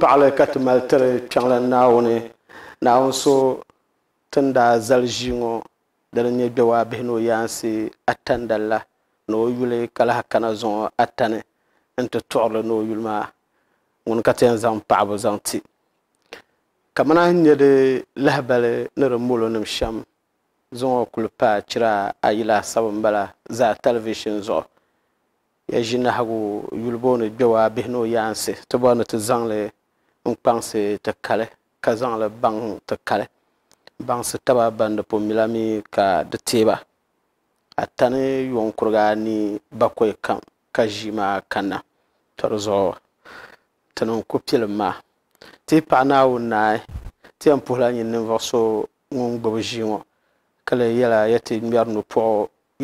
paɣali ka ti mali tiri kpɛŋli naawuni naawuni so tin daa zali ʒii ŋɔ di ni nyɛ gbɛwaa bihi ni o yaansi ata n dali la ni o yuli ka lahi kana zuɣu atani n ti tuɣurili ni o yuli maa ŋuni ka ti yɛn zaŋ paɣabu zaŋ ti kamana n nyɛ di lahabali ni di molo nim shɛm zuɣu kuli pa chira ayi laasabu n bala zaa tɛlivishini zuɣu ya ʒi nahigu yuli booni gbɛwaa bihi ni o yaansi ti bɔri ni ti zaŋli n-kpaŋsi ti kali ka zaŋli baŋ ti kali baŋsi taba ban di pun mila mi ka di teeba a tani yɔnkuriga ni bakɔi kam ka ʒii maa kanna to di zuɣu ti ni ku pilim maa ti yi paɣi naawuni naai ti yɛn puhila nyini ninvuɣ' so ŋun gbubi ʒii ŋɔ ka le yɛla ya ti ŋmɛri nupuɣu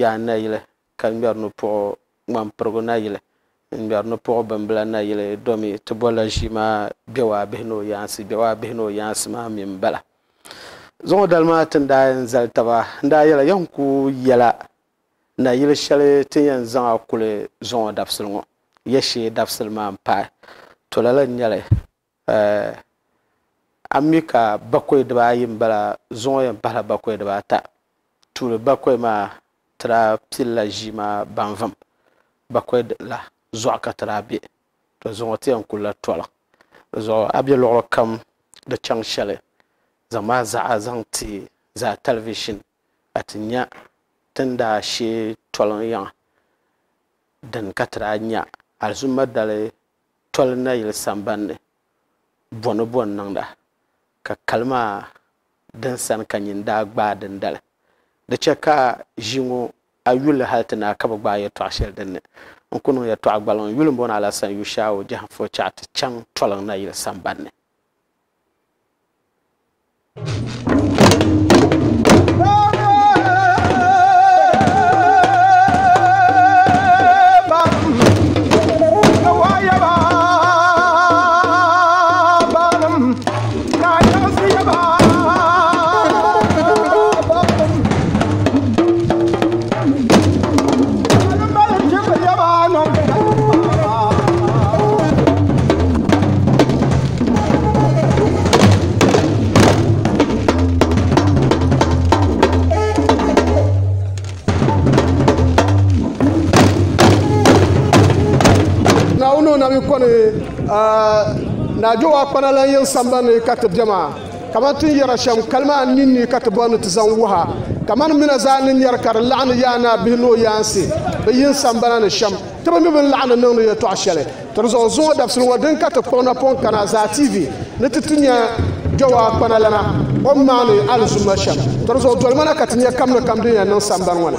yaa nayili ka ŋmɛri nupuɣu ŋmampirigu nayili n-ŋmɛri nupuɣu bimbila nayili domi ti bolila ʒii maa gbɛwaa bihi ni o yaansi gbɛwaa bihi ni o yaansi maa mi m-bala. Zuɣu dali maa ti daa yɛn zali taba n daa yɛla yɛn ku yɛla nayili shɛli ti yɛn zaŋa kuli zuɣu dabisili ŋɔ ya shee dabisili maa m-pahi to lala n-nyɛli a mi ka bakɔi dibaayi m-bala zuɣu yɛn pahila bakɔi dibaata tuuli bakɔi maa ti daa pilila ʒii maa banvum bakɔi la zuɣu ka ti daa be. To zuɣu ti yɛn kuli la tɔli zuɣu a be luɣili kam di chaŋ shɛli. Zaŋ maa zaɣa zaŋ ti zaa talivishini a ti nya tin daa shee tɔli yaŋa. Din ka ti daa nya. Alizuma dali tɔli nayili sambani bɔni bɔni niŋda. Ka kali maa din sani ka nyini daa gbaai din dali. Di chɛ ka ʒii ŋɔ a yuli hali ti naa ka bi gbaai yɛltɔɣa shɛli dinni n ya to agbalon gbaliŋ yuli n san alasan yushawo fo chat ti chaŋ na yili sambanni naajo wa kpana lan yin sambani ka ti bɛma kamar tun yɛra shɛm kalima ninni ka ti bɔni ti zaŋ wuha kamar mina zaa ni nyɛri ka di laɣani yaana bihi ni o yaansi bi yin sambana ni shɛm ti bi mi bin laɣani niŋdi yɛltɔɣa shɛli ti di zuɣu zuɣu dabisili ŋɔ din ka ti kpuɣina pɔn kana zaa tv ni ti ti nya jɔwa kpana lana o maani alizuma shɛm ti di zuɣu dolima na ka ti nya kam ni kam din yɛn niŋ sambani ŋɔ ni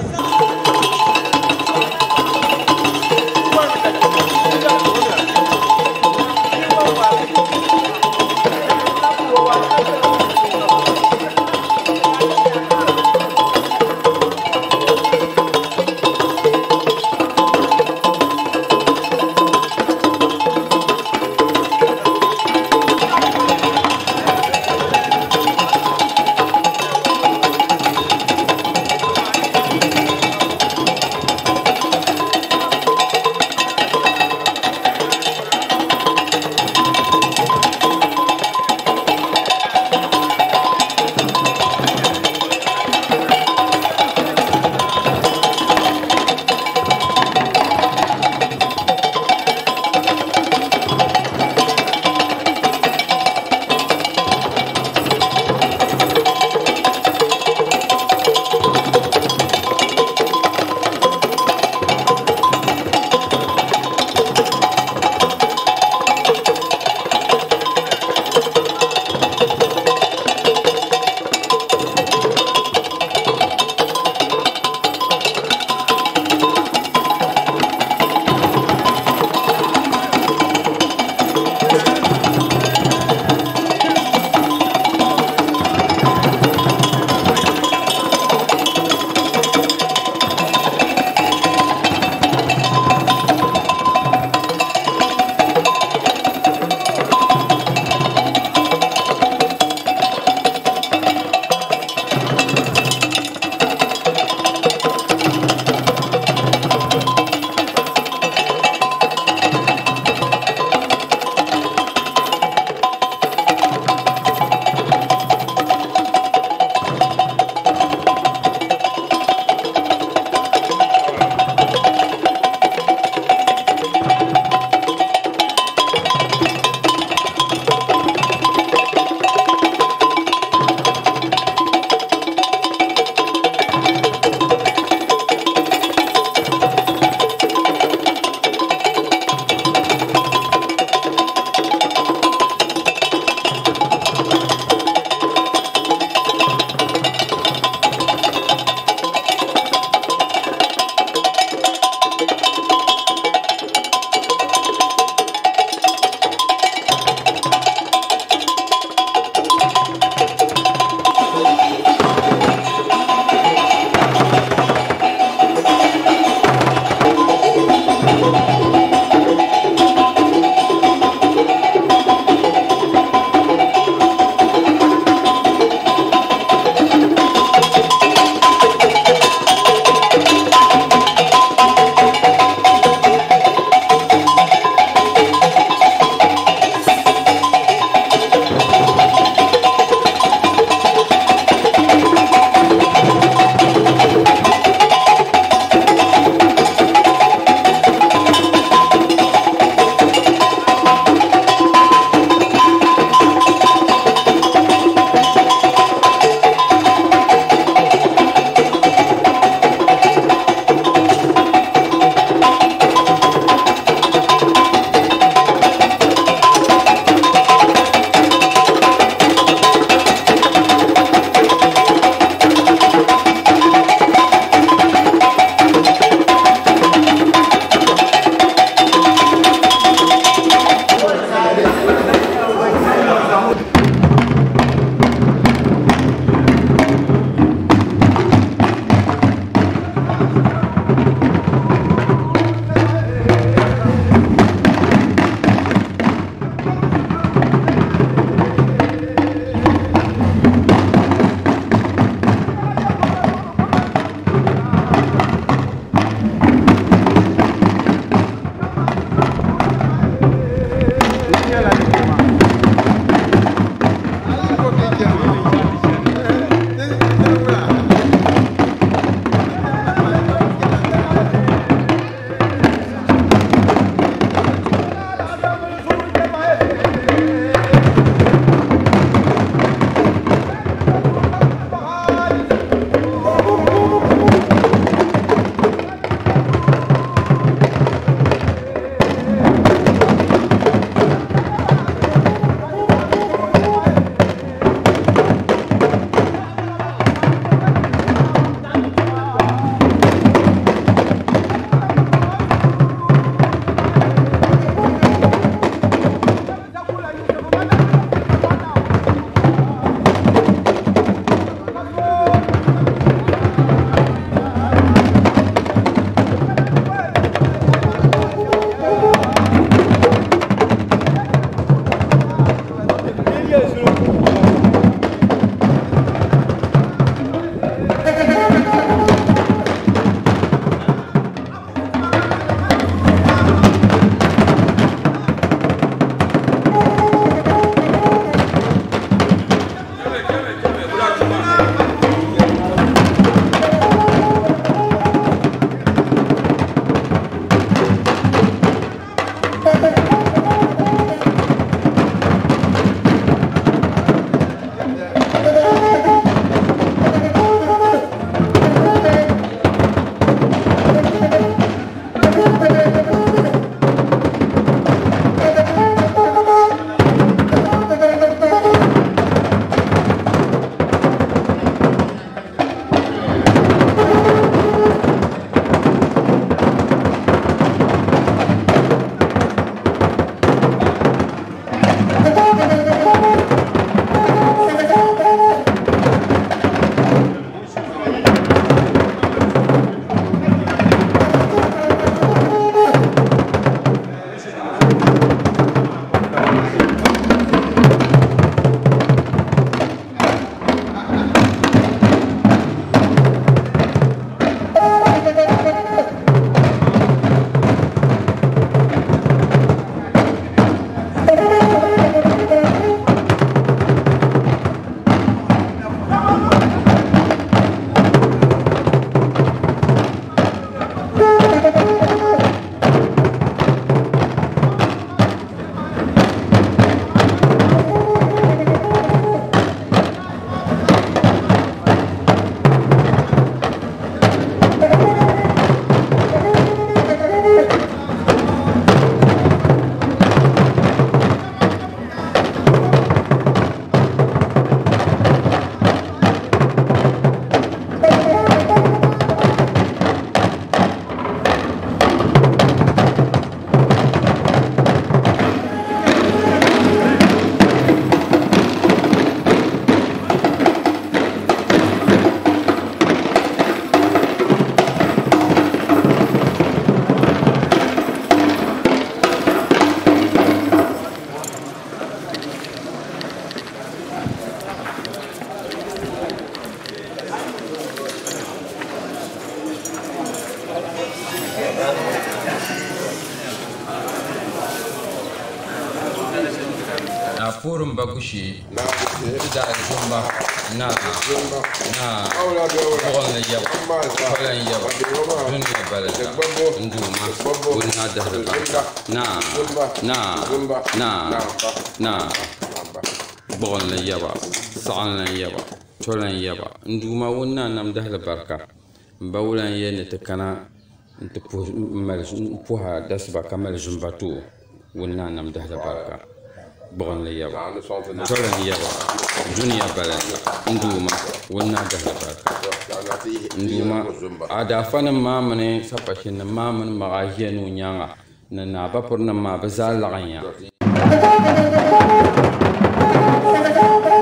بوشي نعم. نعم. نعم. نعم. نعم. نعم. نعم نعم نعم نعم نعم نعم. نعم نعم. نعم نعم. نعم. نعم. نعم. نعم نعم نعم تولان يابا ندوما ونا نام دهل بركة بولان يا نتكنا. نتبو مل نبوها داس بركة. مل جنباتو ونا نام دهل بركة bogon la yaba tola ni yaba duniya balanta nduma wonna gahla barka nduma ada fana mamane sapashin mamane magajenu nyanga na na bapurna ma bazalaganya Thank you.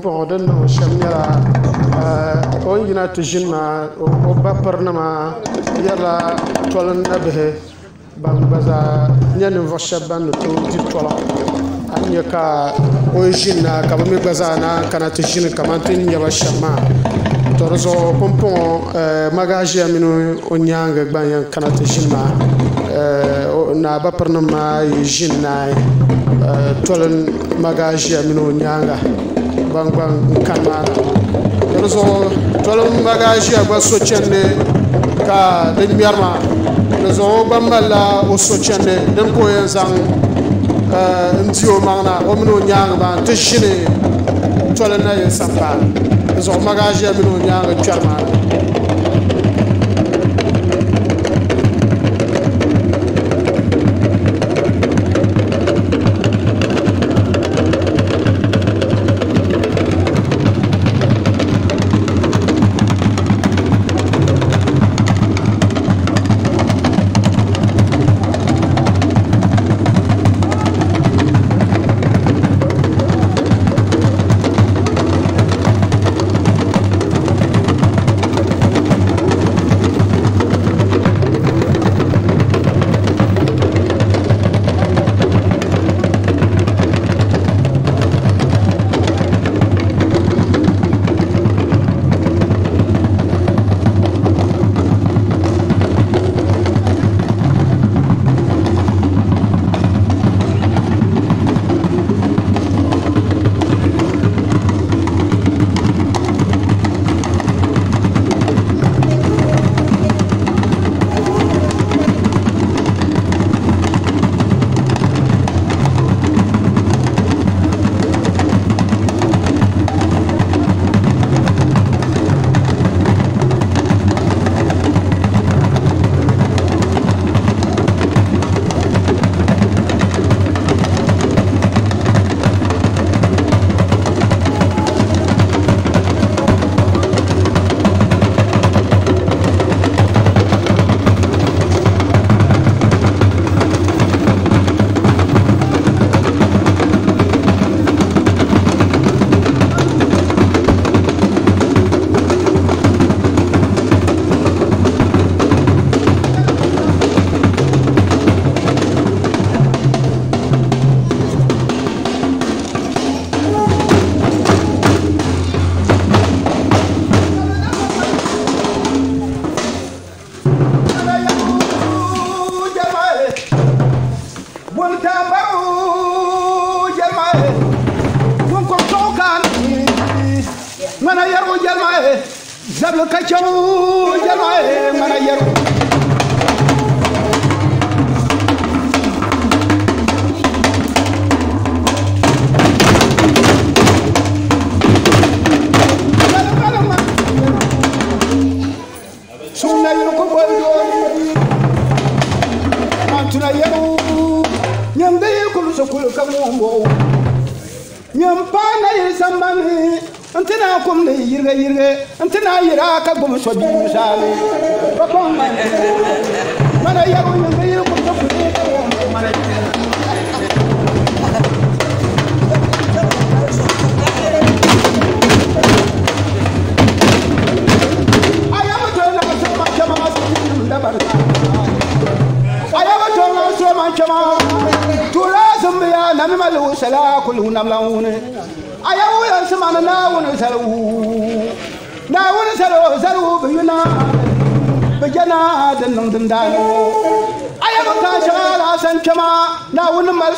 Pumpɔŋɔ din niŋ shɛm nyɛla o yina ti maa o ba yɛla ban gba zaa nyɛ ninvuɣu shɛba ban ni di a ni nyɛ ka o ka mi gba zaa na kana ti ʒini kamani ti nyɛ ba shɛm maa to di zuɣu pumpɔŋɔ magaa mini o gba yɛn kana maa ba maa naai mini o nyaanga ban gba n kani maa na. Di zuɣu tɔlin magaa ʒiya gba so chɛndi ka di ŋmɛrima di zuɣu o gba malila o so chɛndi din ka o yɛn zaŋ n di o maŋ na o mini o nyaangi maa n ti ʒini tɔlin na yɛn sambaa di zuɣu magaa ʒiya mini o nyaangi kpɛri maa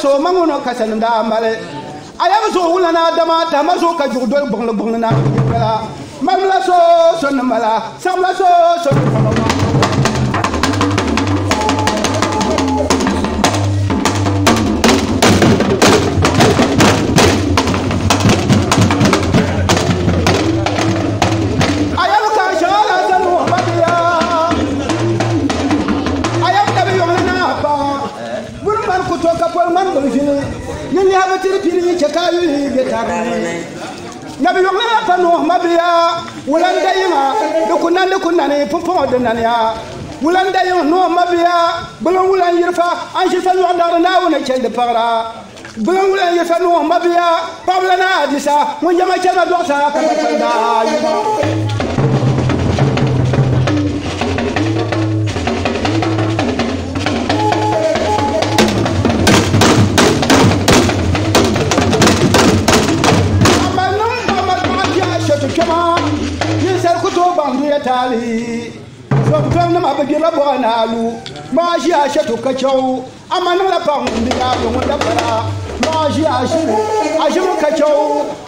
so manguno kasan da male ayaba so wula na dama ta maso ka jugdol bong bong na. Kala mamla so son mala samla so son wulan da yima da kunan da kunan ne fufo da nan ya wulan da yima no mabiya bulun wulan yirfa an shi fa yuwa da na wona chen da pagra bulun wulan yirfa no mabiya pabla na adisa mun jama da dokta ka ta da mu ma ʒi a shɛto ka chɛu a ma niŋla paɣa ŋun bi yaagi ŋun da bara ma ʒi a ʒimi a ʒimi ka chɛu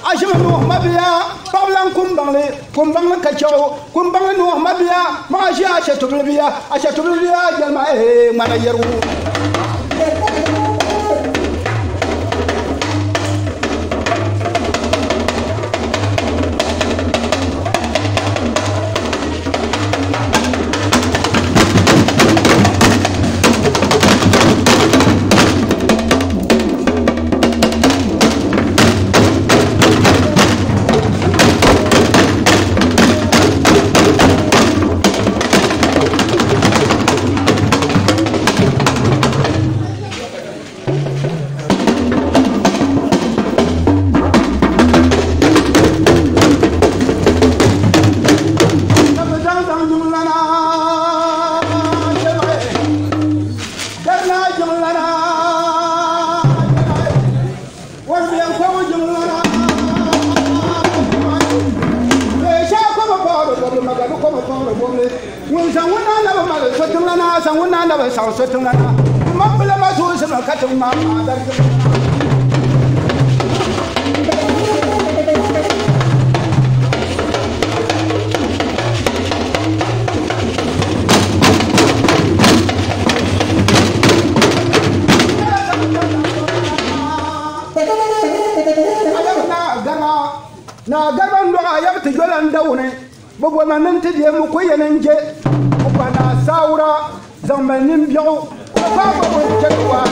a ʒimi nuhi ma biya paɣa lan kumbaŋli kumbaŋli ka chɛu kumbaŋli nuhi ma biya ma ʒi a shɛtubili biya a shɛtubili biya jɛma ŋmana yɛrigu nje o pa naasaawura zaŋmali nimbiɛɣu ka baaba ŋun chɛ ni waa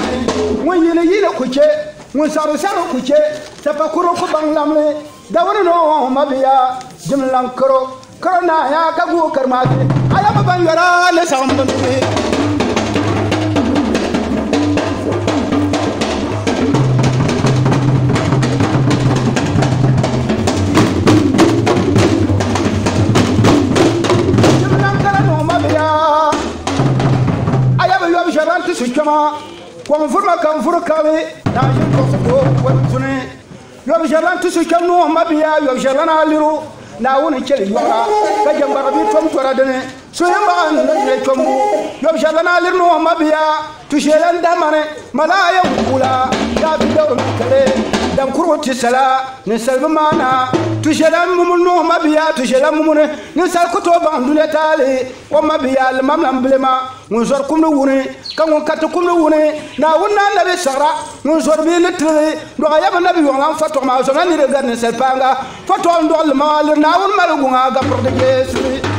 ŋun yili yili ku chɛ ŋun sari sari ku chɛ sapakuro ku baŋ lamni dawuni ni o mabiya jimlan karo karo naa ya ka guo karimaati a ban yɔra ni saɣim bi mi biyawe naajin kosugo webtune yob jalan tusu kam no ma biya yob jalan aliru na wuni kele yoka ka jambara bi tom tora dene so yamba an na ne tombu yob jalan aliru no ma biya tu jalan damane malaya wula ya bi dawr kale dam kurwo ti sala ne salbu mana tu jalan mumul no ma biya tu jalan mumune ne sal ko to ba andule tale o ma biya al mamlam blema ŋun zɔri kumdi wuni ka ŋun kariti kumdi wuni naawuni naa nabi saɣara ŋun zɔri bi ni tiri dɔɣa yabi nabi yɔŋla n fa tɔɣu maa zɔna niri gari ninsali paanga fa tɔɣu n dɔɣu limaa li naawuni mali guŋa gapirdi jeesi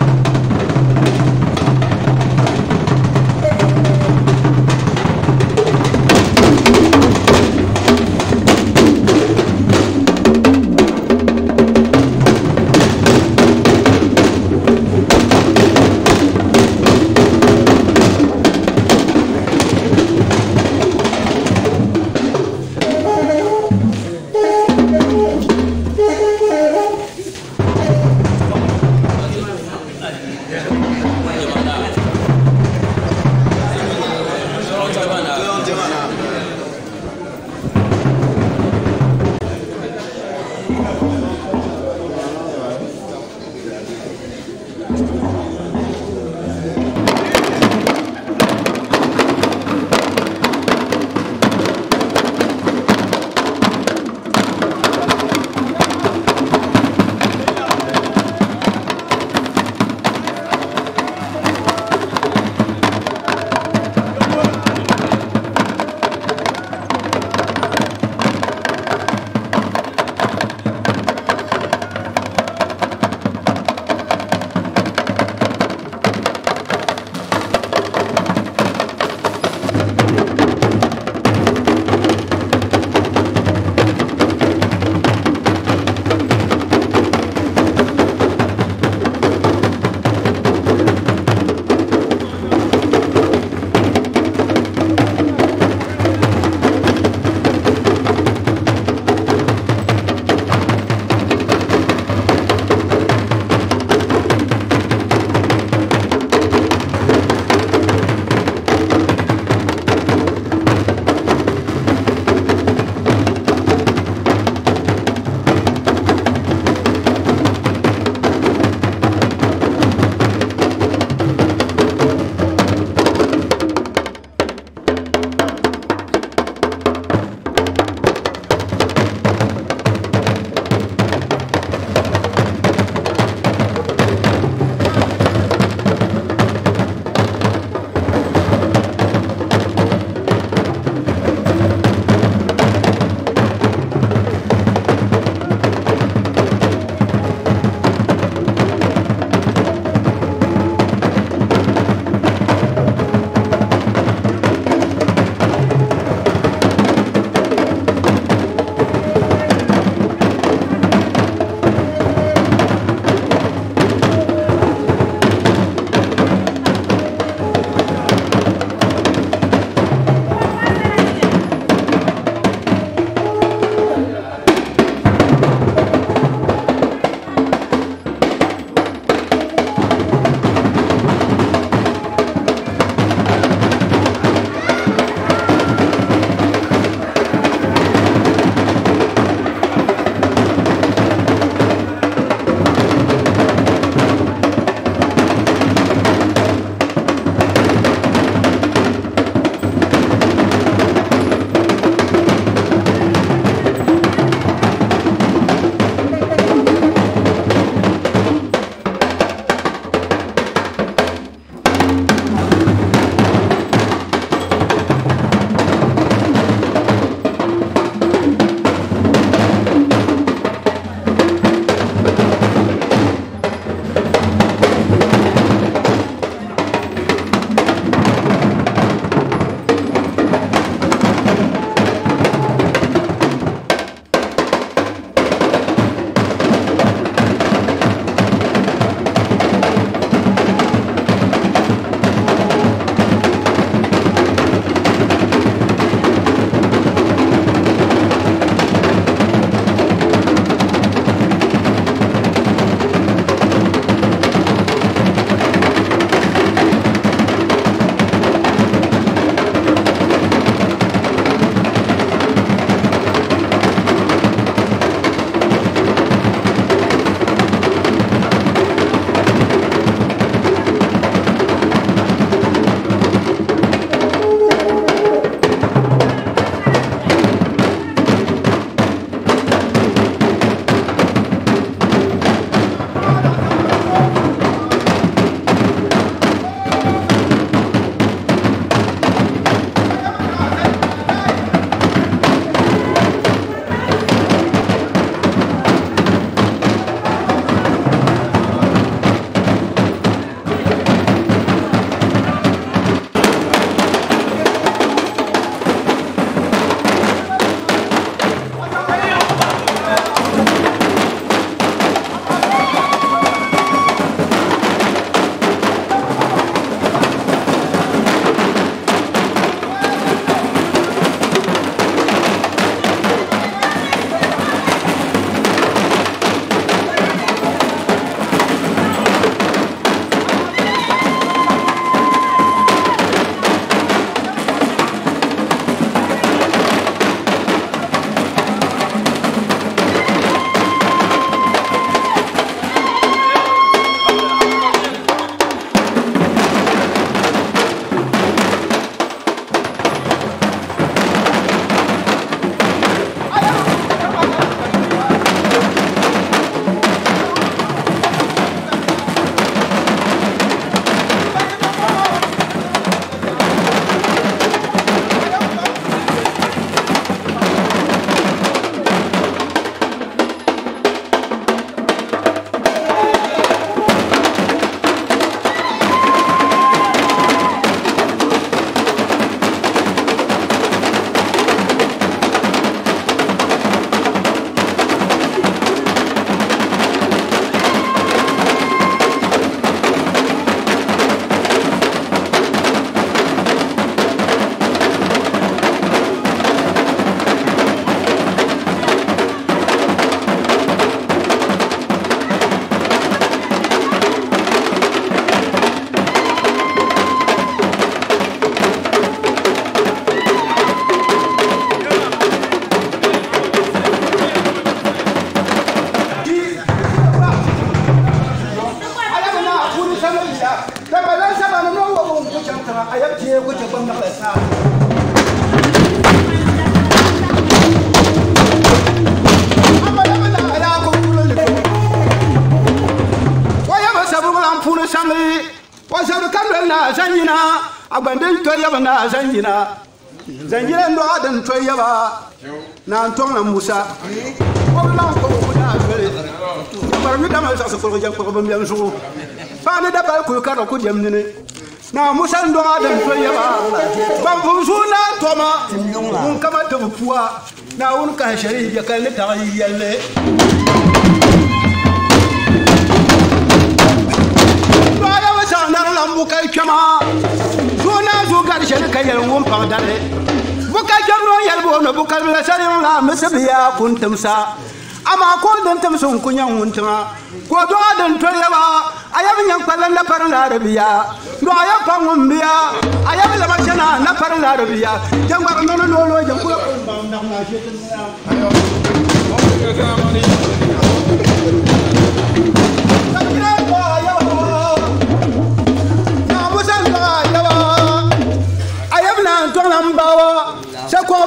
na na musa ko lan ko ko na bere bar mi dama sa ko jang ko bam yam su fa ne da bal ku ka ko dem ne na musa ndo adan to ya ba bam fu su na to ma mun kama to puwa na un ka shari ya kan ne ta yalle baya wa sa na lambu kai kama zo na zo garshe kai yar won pa dare buka wona bukal la sharin la misbiya kun timsa ama ko dan tamsun kunyan huntima ko do dan torewa ayab nyan kwalan na parin arabiya do ayab pangun biya ayab la machana na parin arabiya jangwa nono lolo jangwa ko ba na na shi tin na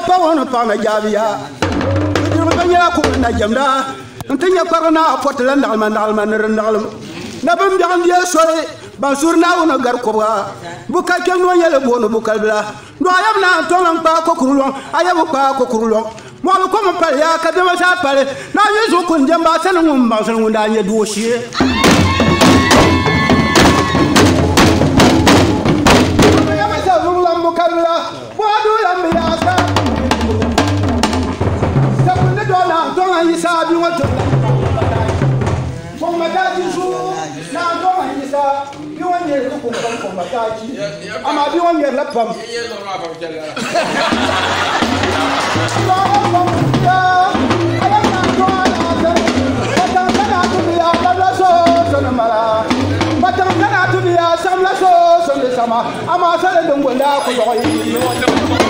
pa ŋo ni paɣa na jaabiya nudiriba nyɛla ku na jɛmda n ti nyɛ kpari naa pɔtila naɣalima naɣalima ni di naɣalim na bin biɛɣu n soli ban suri naawuni gari kubga. Buka kpɛŋ ŋo nyɛla booni bukali bila. Do a yɛbi naan tɔŋ n kpaa kokuru lɔŋ a yɛbi kpaa kokuru lɔŋ mɔɣili kom paliya ka diɛma saa pali naa yi zuɣu kun diɛm baasani ŋun baŋsim ŋun daa nyɛ doo shee hisa bi wọn tó kɔnmadaji so na dɔn ahisa bi wọn yɛrɛ ko kɔnkɔn kɔnmadaji ama bi wọn yɛrɛ pam. Sama, ama sale dongo nda ko yoy.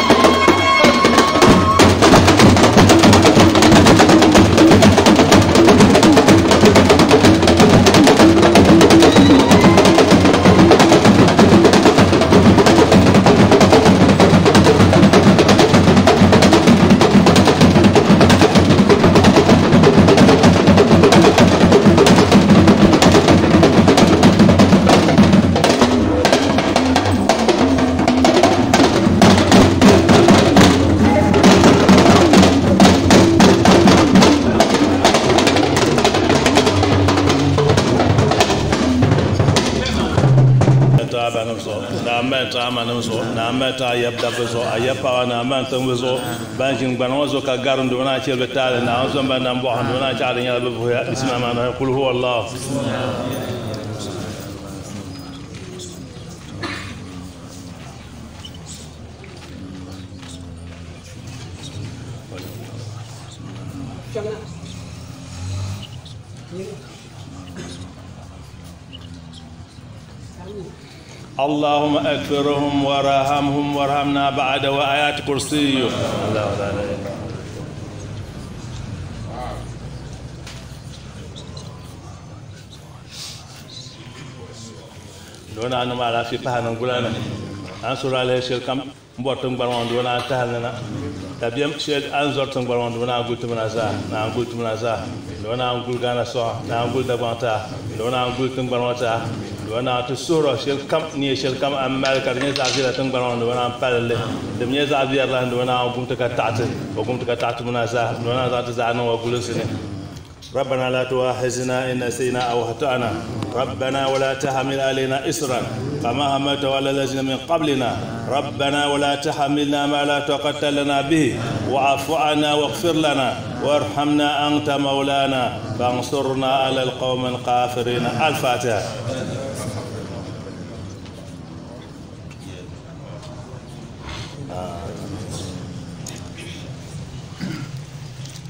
samanin zo na mata yabda zo a yapawa na mantan zo banjin gbanan zo ka garin da wani ce bi na an zo ban nan bo han wani ce alin ya bi bismillah ma na kulhu wallahu اللهم اكفرهم وارحمهم وارحمنا بعد وآيات كرسي. دونا أنا ما لا في بانو غولانا ان سورا لي شير كام مبوتم غوان دونا تالنا تابيام شير ان زورت غوان دونا غوت منا زا نا غوت منا زا دونا غول غانا سو نا غول دبانتا دونا غول كنغوان wana أتصور suhura shɛli kam ni yɛ shɛli kam a mali ka di nyɛ zaɣ viɛla tingbana ŋɔ ni wana palli di nyɛ zaɣ viɛla ni wana gumti ka taɣati o gumti ka taɣati muna zaa ni wana zaɣ ti zaɣ niŋ wa ربنا لا تؤاخذنا إن نسينا أو أخطأنا. ربنا ولا تحمل علينا إسرا كما حملت على الذين من قبلنا. ربنا ولا تحملنا ما لا طاقة لنا به. واعف عنا واغفر لنا. وارحمنا أنت مولانا. فانصرنا على القوم الكافرين. الفاتحة.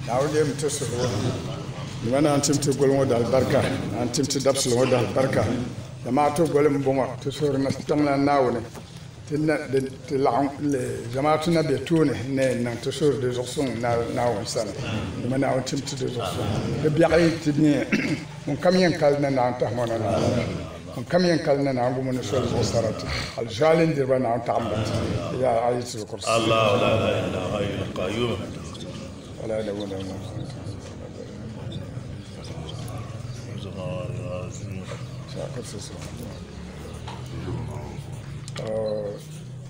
Now we to nima na n tim ti goli ŋɔ dali barika na n tim ti dabisili ŋɔ dali barika zamaatu goli n bɔŋɔ ti suhuri na tiŋla naawuni ti na ti laɣim zamaatu na be tooni ne niŋ ti suhuri di zuɣusuŋ naawuni sani nima na n tim ti di zuɣusuŋ di biɛɣi ti ne ŋun kam yɛn kali na naan tahimo na naawuni n kam yɛn kali na naawuni ŋuni soli zuɣu sarati hali zaalin diriba naawuni taɣambati ya ayatul kursi الله لا اله الا هو ولا حول ولا قوة الا بالله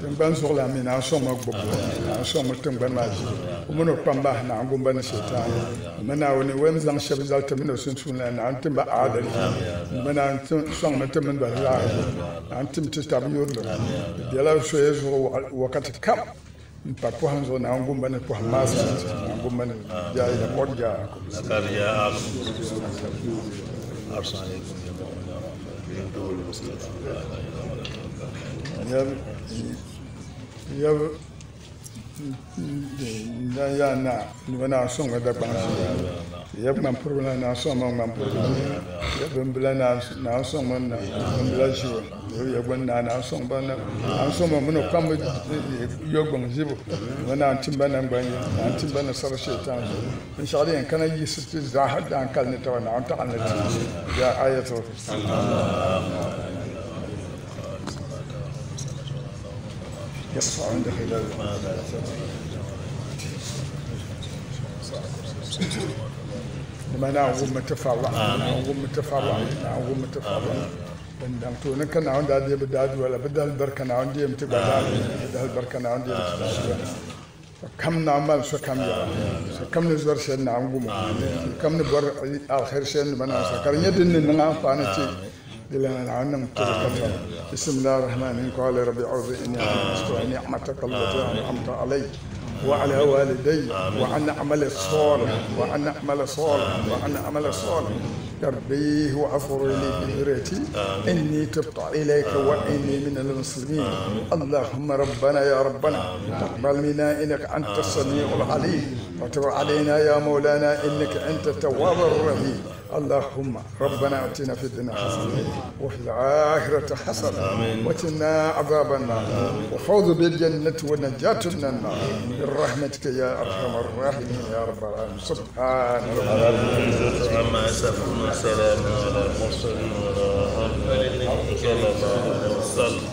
tingbani zuɣula mi na sɔŋ ma gbubi na sɔŋ ma tingbani maa ʒi o mini o kpamba na an gumba ni shaitan mi na wani wani zaŋ shɛba zali ti mini o sunsuuni la na an timba aadali mi na an tim sɔŋ mi ti mini ba zaa na an tim ti tabi yurili di bɛla soya zuɣu wa- wakati kam n pa pɔhim zuɣu na an gumba ni pɔhim maa sa na an gumba ni jaayi da kɔd jaa زكريا أرسل عليكم yab yab na ya na bana sɔŋ ma da yab ŋman puribu la na sɔŋ ma ŋman puribu yab na na sɔŋ ma na bila ʒibo yab yab na na sɔŋ ba na na sɔŋ ma mini kpam bi yo gbaŋ ʒibo ma na tim ba na gbaŋ na tim ba na sɔrɔ shaitan in shɛɣu yɛn kana yi siti zaa dan kali ni taba na an taɣa ni ti ya ayatul يقصى عند خلال mana wumma tafawa mana wumma tafawa mana wumma tafawa dan to ne kana wanda da bi dadu wala badal barka na wanda yamti ba da badal barka na wanda yamti kam na mal so kam ya so kam ne zuwar shen na ngumu kam ne bar akhir shen mana sakar ne din nan amfana ce عنهم تذكرنا بسم الله الرحمن الرحيم. قال ربي أعوذ إني أشكر نعمتك التي أنعمت علي وعلى والدي وأن أعمل صالح وأن أعمل صالح. وأن أعمل صالح. يربيه وأغفر لي بذريتي إني تبت إليك وإني من المسلمين. اللهم ربنا يا ربنا. تقبل منا إنك أنت السميع العليم. وتب علينا يا مولانا إنك أنت التواب الرحيم. اللهم ربنا آتنا في الدنيا حسنة وفي الآخرة حسنة وقنا عذاب النار. وفوز بالجنة ونجاة من النار. برحمتك يا أرحم الراحمين يا رب العالمين. سبحان ربك عما يصفون وسلام على المرسلين والحمد لله صلى الله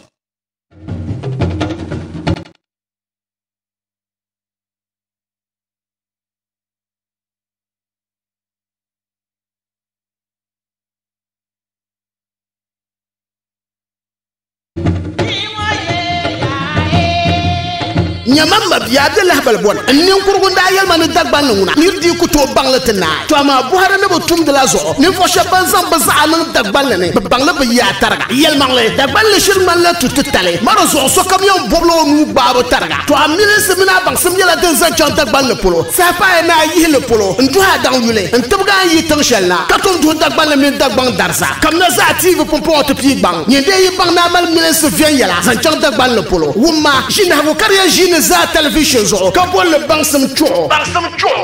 nyamam ma biya de lahbal bon nin kurgun da yelma ni dagban ni wuna nir di ku to bangla tin na to ma buhara ne bo tum de la zo nin fo shaban zam ba za nan dagban ne ba bangla ba ya targa yelma le dagban le shir man la tutu tale maro zo so kam yon boblo nu ba bo targa to am ni se mina bang sim yela den zan chon dagban le polo sa pa e na yi le polo ndu ha dang yule ntubga yi tang shelna ka ton du dagban le min dagban darsa kam na za ti bu pompo to pi bang ni de yi bang na mal mi se vien yela zan chon dagban le polo wumma jina ho kariya jina zaatal vishin zuɣu ka bolli baŋsim chuɣu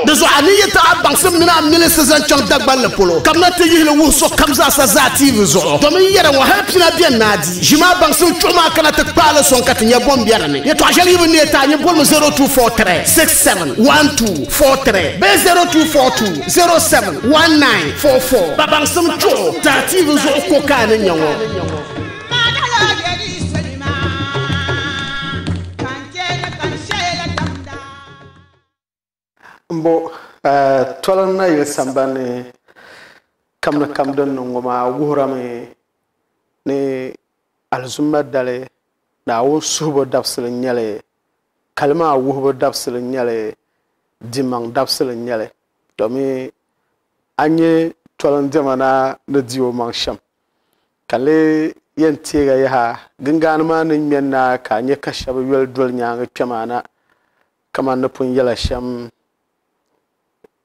di zuɣa ni yi taɣa baŋsim mini a minisiti zaŋ chɛŋ dagbanli polo. Kabinati yihili wuhi sokam zaasa zaa tiivi zuɣu domin yɛri ŋɔ hali pina biɛni naa di. Ʒima baŋsim chuɣu maa kana ti kpaali sɔŋ ka ti nyɛ bɔm biɛni ni yɛtɔɣa shɛli yi bi nee taa nyɛ bolimi 0243 bee 0242 ba baŋsim chuɣu taɣa tiivi zuɣu ko kaa ni nyɛ ŋɔ mbo tɔlin na yili sambani kam ni kam din niŋ maa wuhurami ni alizuma dali naawuni suhubu dabsili n nyɛli kalima wuhubu dabsili n nyɛli dimaŋ dabsili n nyɛli domin an nyɛ tɔlin diɛma na ni di o maŋ shɛm ka li yɛn teega yaha gingaani maa ni ŋmɛni na ka a nyɛ ka shɛba yɔli doli nyaanga kpɛ maa na kamani ni pun yɛla shɛm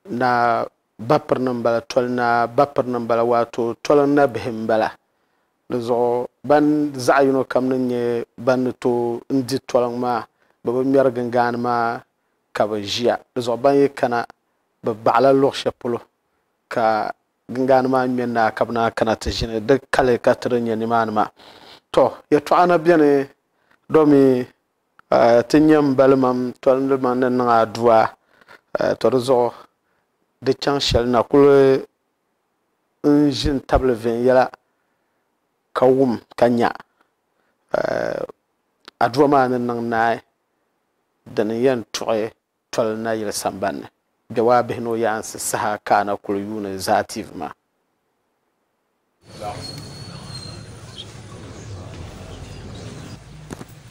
na bapir nim bala toli na bapir nim bala wato toli na bihi n bala. Di zuɣu ban zaɣ yino kam ni nyɛ ban ni to n di toliŋ maa bi bi ŋmɛri gingaani maa ka bi ʒiya. Di zuɣu ban yi kana bi baɣala luɣu shɛli polo ka gingaani maa ŋmɛnna ka bi naa kana ti ʒini. Di kali ka ti di nyɛ nimaani maa. To yɛltɔɣa na biɛni domi ti nyɛ n balimam tolima ni niŋ aduwa to di zuɣu di chɛŋ shɛli na kuli n ʒi n tabili viɛnyɛla ka wum ka nya aduwa maa ni niŋ naai dini yɛn tuɣi toli na yili sambanni bɛ waa bihi ni o yaansi saha ka a na kuli yuuni zaativ maa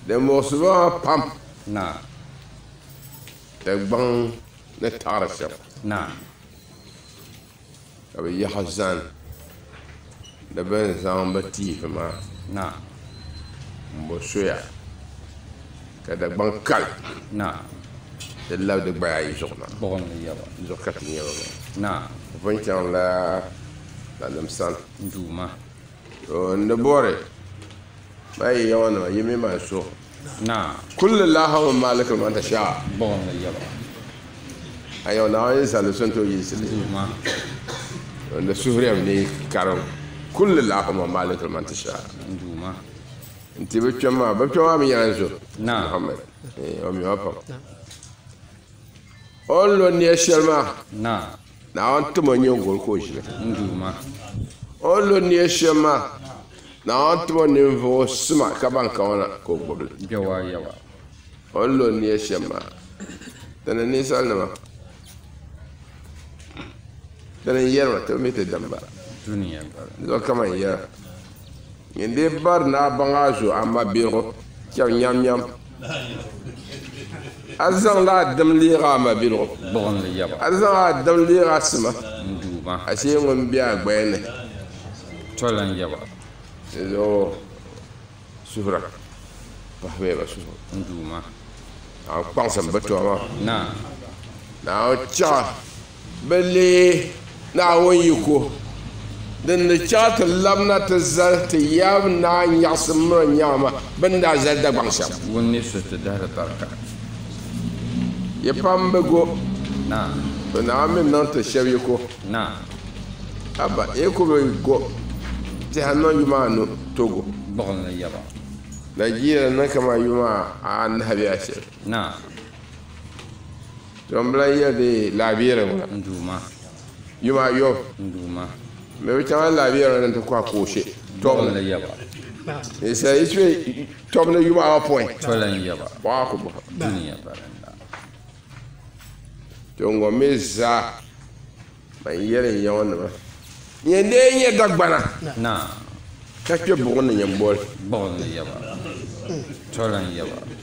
di muɣisiba pam. Naam di gbaŋ ni taɣiri shɛm naam ka bi yaɣi zani di bin zaŋ bi tiivi maa naam n bo soya ka di gbaŋ kali naam di labi di gbaya ayi zuɣu na bɔgɔm ni yɛba zuɣu ka ti nyɛba maa naam bi pun chaŋ la nanim sani duuma to n di bori ba yi yawa nima yi mi maa so naam kulli lahamu malikul man ta sha bɔgɔm ni yɛba a yau na wani sali sun to yi sili da suhuriyam ni karim kulli la'umma malikul man tasha nduma nti bi twama bi twama mi yan zo. Na. Muhammad. Eh o mi hopa on lo ni shelma na. Na on to mo nyon gol ko shi. Nduma on lo ni shelma na on to mo ni vo sma ka ban ka ona ko gobl yawa yawa on lo ni shelma tanani salama nima tani yɛrima ti mi duniya bala zo kama n yɛra. Yin dai bari na baŋa zo amma biligu kyɛb nyam nyam. A zaŋ la a biligu bɔgɔm ni yɛba a zaŋ a dim liiga sima. Duuma. A shee ŋun bɛ a gbaya ni. Tɔla n yɛba zo suhura paɣaba ba suhura a kpaŋsim bi tɔma naam na. A chaɣa bi lee. Naawun yi ko din ni chaɣa ti labina ti zali ti yab naa nyaɣasi miri nyaama bin daa zali dagbaŋ shɛm wun ni so ti dahali barika yi pam bi go. Naa mi niŋ ti shɛb yi ko. Naam aba yi ku bi go. Tiha niŋ yuma anu togo. Bɔgɔm ni yɛba nigeria niŋ kama yuma a anahi bɛ a shɛli naam to n bila yɛ de laabiɛri ŋuna duuma Yuma yumayɔ mɛ bi caman laabiya yɔrɔ nin tɛ kwa a k'o na tɔm isa iswe tɔm na yuma awa pɔn bɔn a ko bɔ tongo mi zaa ma yɛrɛ yɛn o nama nyɛ ne nyɛ dagbana ka kpɛ bɔgɔ ne nyɛ bɔli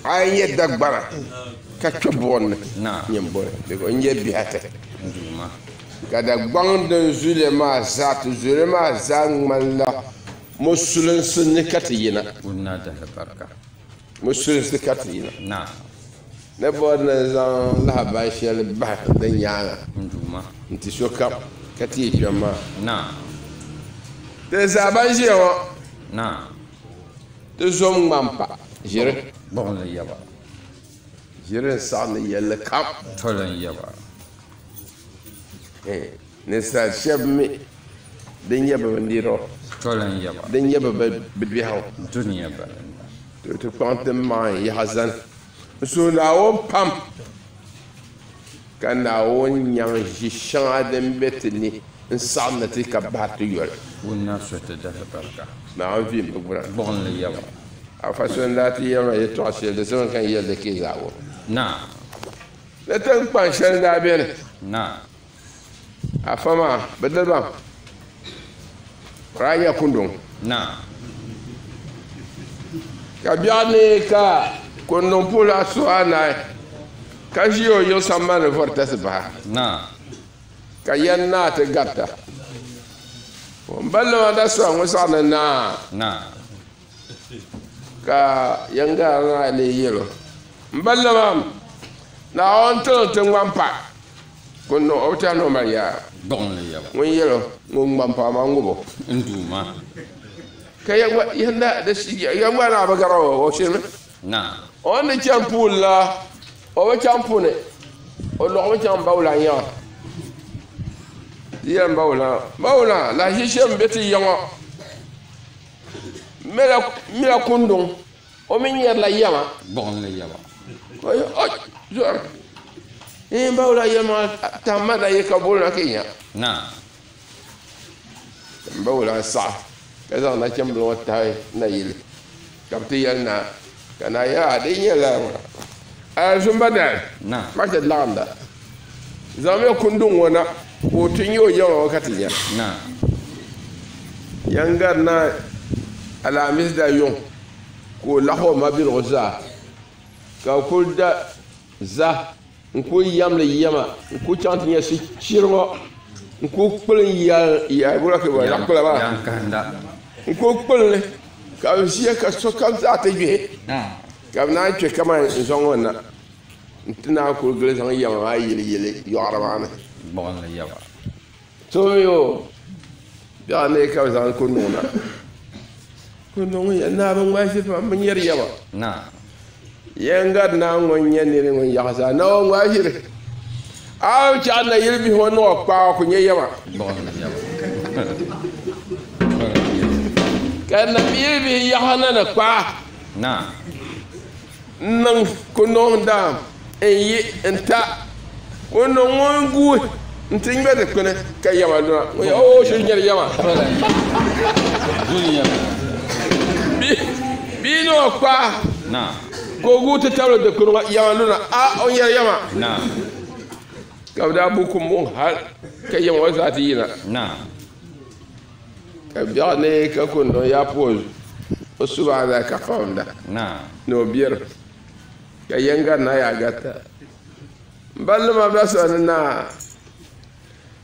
a nyɛ dagbana ka kpɛ bɔgɔ ne nyɛ bɔli n yɛ bihatɛ ka dagbaŋ din zuli maa zaa ti zuli maa zaa ŋmanila musulinsi ni ka ti yina musulinsi ka ti yina ne bɔri ni zaŋ lahabali shɛli bahi di nyaanga n ti so kam ka ti yi kpɛm maa ti zaa ban ʒiya ŋɔ ti zom ŋman pa ʒiri ʒiri n saɣam ni yɛlli kam tɔla n yɛba Eh, ninsal shɛba mi din nyɛ bɛ bindirigu din nyɛ bɛ bibiɛhu ti kpaŋ ti maɣa yaɣa zani n suun naawuni pam. Ka naawuni nyaŋ ʒi shɛŋa din bɛ ti ni n saɣam na ti ka. Bahi ti yɔli naawuni viim bi gbura a fa so n daa ti yɛma yɛtɔɣa shɛli di simi kan yɛli di kee zaawuni ni tiŋ kpaŋ shɛli daa bɛni afama bedel bam raya kundung. Na ka biani ka kundung pula suana ka jiyo yo samman vortes ba na ka yanna ta gatta ballo da so an wasa na na. Na ka yanga na le yelo ballo mam na on to to ngwampa ko no aw ta no man ya? Bon le ya won yelo ngon ngam pa ma ngobo nduma. Kaya yanda da shi ya ngwana ba garawa o shi na. On ne champool la o ba champoone o lo ko cham bawla ya yan bawla bawla la hishem beti yango mela mela kundung. O min yer la yama bon le yama ko ay zor e bawla yema tamada ye kabul na kenya. Na. Bawla sa. Kaza na chem lo tai na yil kapti yal na. Kana ya de yela a zumba da na. Ma ta landa. Zame kundun wana ko tun yo yawa wakati ya. Na. Yangar na. Alamis da yon. Ko laho mabin za ka kul da za n ku yamli yɛma n ku chaŋ ti nyɛ shiriŋɔ n ku kpili n yaɣakpilaba n ku kpilili ka bi ʒiya ka sokam zaa ti yɔhe ka bi naan kpe kama n zɔŋ o na n ti naan ku gili zaŋ yɛma maa yili yili yɔɣari maa ni so mi o biɛɣu ne ka bi zaŋ ku niŋ na ku niŋ ya naa bi ŋmahi ʒi pam bi nyɛri yɛma yengar na ŋun nyɛ niri ŋun yaɣasa na o ŋmaa yiri aw chɛɣa na yili bihi o ni o kpaawa ku nyɛ yɛma ka na yili bihi yaɣa na. Ni kpaa n niŋ ku nuŋ daam n yi n ta ku nuŋ ŋun guui n ti ŋmɛ dikpuni ka yɛma luna o shiri nyɛri yɛma bii ni o kpaa kogu ta tabla da kurma yawa nuna a on yar yama. Na. Kabda bukum mun hal kai yama wasa ta yi na. Na kabda ne ka kun don ya pose wasu ba za ka faunda. Na. No biyar ka yanga na ya gata. Balma ba sanin na.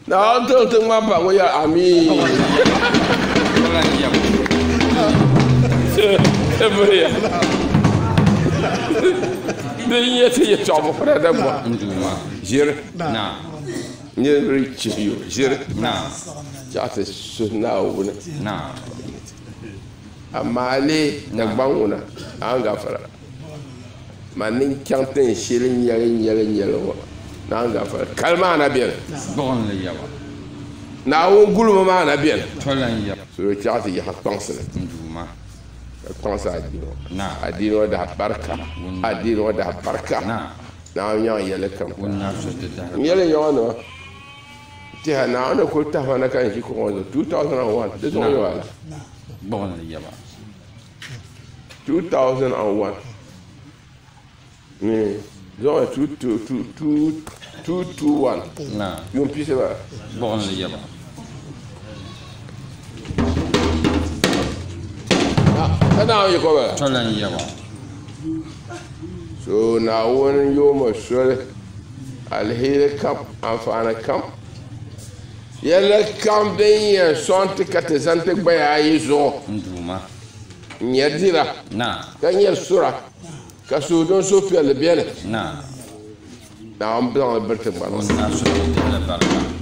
Na an tun tun ma ba ya ami. Yeah. bin ye fi ye tɔgɔ kɔrɔ dɛ bɔ ziri n ye ri ci yo. Ziri jaati sunna wuna amma ale da Na. An gafara ma ni kyanta shiri nyɛri nyɛri nyɛri wa. Na an gafara kalima ana biɛni bɔgɔn le yawa naawun gulma ma ana biɛni so jaati yaha kpansi la. kɔnsa addini o addini o daa barika addini o daa barika naawuni nyɛŋ yɛli kam n yɛli yɔŋɔ ni wa tiha naawuni kuli tahima na ka n ʒi kuɣu zuɣu 2001 di zuɣu yɔ ala 2001 ni zuɣu 221 yumpisi ba bɔɣu ni yaba ana yi ko ba tolan yawa so na won yo mo shore alheri kam amfana kam yalla kam den ya sonti kate zante gbaya yi zo nduma nyadira na. Kan yar sura. Ka so don so fi albiyana na. Na am blan barka ba na so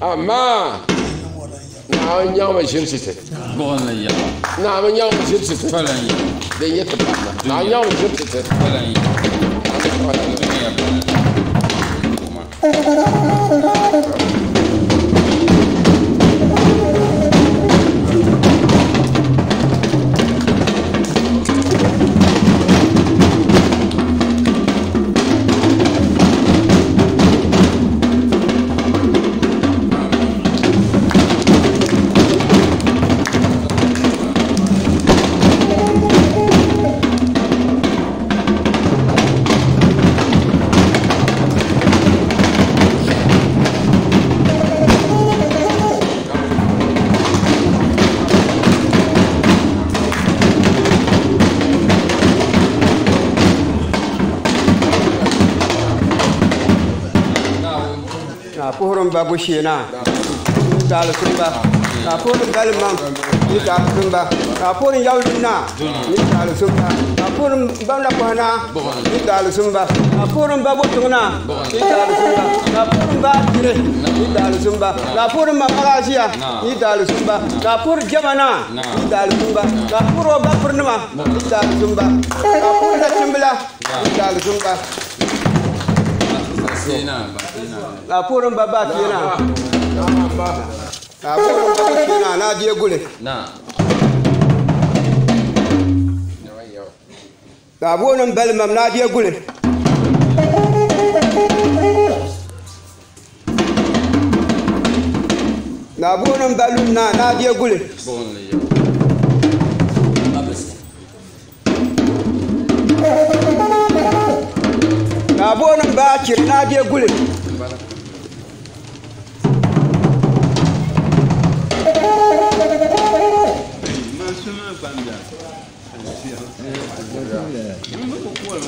amma نعم يوم شمسته بغن يوم نعم يوم شمسته فلن يوم دي يتبع نعم يوم شمسته فلن يوم نعم يوم شمسته فلن يوم ba bu shi na dal kun ba na fo ni dal ma ni ka kun ba na fo ni yaw din na ni dal sumba. ba na fo ni ba na ko na ni dal sun ba na fo ni ba bu tun na ni dal sun ba na fo ni ba dire ni dal sumba. ba na fo ni ma ma ni dal sun ba na fo ni jama na ni dal ba na ni ma ni dal sun ba na ni ta chimbla apurin babba kenan apurin babba kenan na je gurin apurin belmam na je gurin na apurin belmam na je gurin بابونا باكر نادي يقول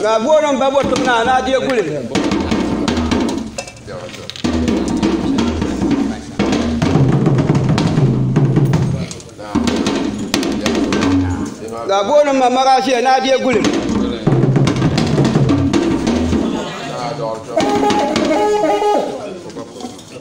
بابونا بابونا نادي يقول لا بونا ما مراشي نادي يقول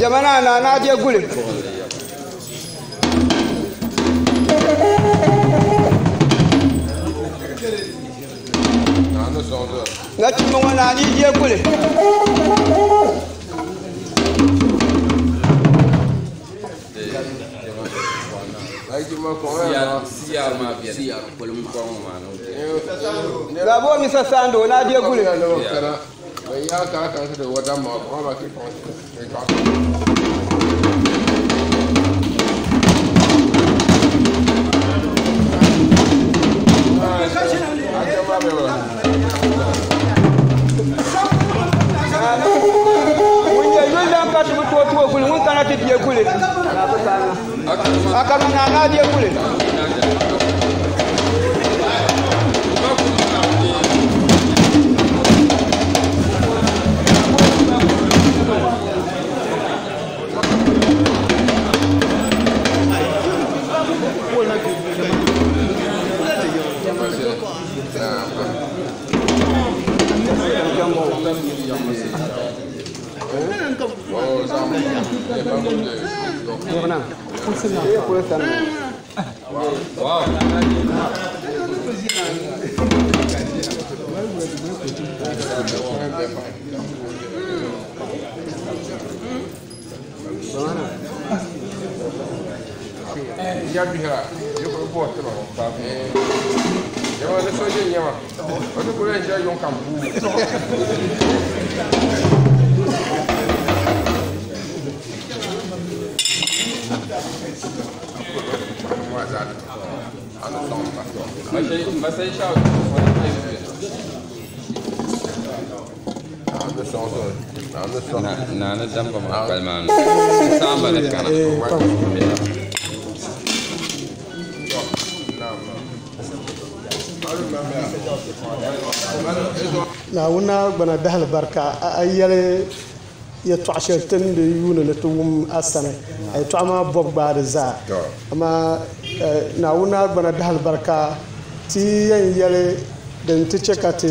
يا جمانا أنا نادي أقول ناتي مو نادي دي أقول Gabo mi sasando na die gule. وإياك أن ودم وأقوامك Akadu na na die kule. Wow. Ya bir ha, yok bu hatırlamam tabii. 你把这说句你嘛，我都不愿意叫用干部。我咋的？他能懂吧？没生没生效，我也没有。男的双手，男的双，男男的肩膀嘛，干嘛？三百的干了，五百的。Naawuna gbana dahal barka a yɛli yɛtɔɣa shɛli ti ni yuuni ni ti wum asani a yɛtɔɣa maa bɔbi gbaadi zaa amaa naawuna gbana dahal barka ti yɛn yɛli din ti chɛ ka ti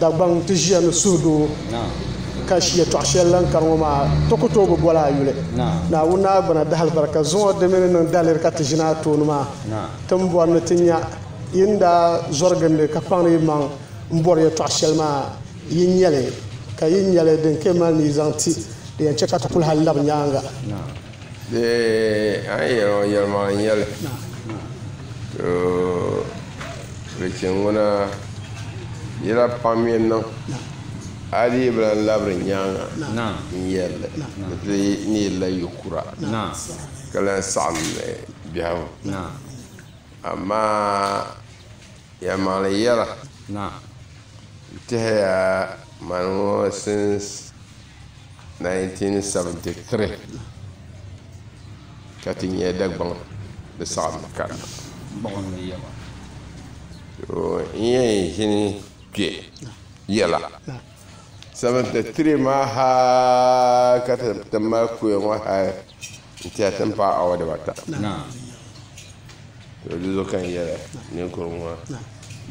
dagbaŋ ti ʒiya ni suhudoo ka yɛtɔɣa shɛli lan kari ŋɔ maa ti ku tooi bi bɔla a yuli naawuna gbana dahal barka zuŋɔ di mini niŋ daliri ka ti ʒina a tooni maa ti ni bɔri ni ti nya yin daa zɔrigindi ka kpaŋni maŋ n bɔri yɛtɔɣa shɛli maa yin nyɛli ka yin nyɛli din ke mali ni zaŋ ti di yɛn chɛ ka ti kuli hali labi nyaanga de an yɛrɛ yɛlɛma n yɛli to bi chɛŋ ŋuna yɛla pam yɛn niŋ adi ibran labri nyaanga Naam. n yɛlli ti ni yilla yukura ka lan saɣam biɛhagu amma ya maali yɛra Naam. tihaya man ŋɔ since 1973 ka ti nyɛ dagbaŋ di saɣam kana Bɔgɔ ni yaba. So, n yɛn ʒini kpe yɛla 73 maa ha ka ti ti mali kuya ŋɔ ha n tiɛha ti ni paai awa dibata Naam. To di zo kan yɛla ninkuri ŋɔ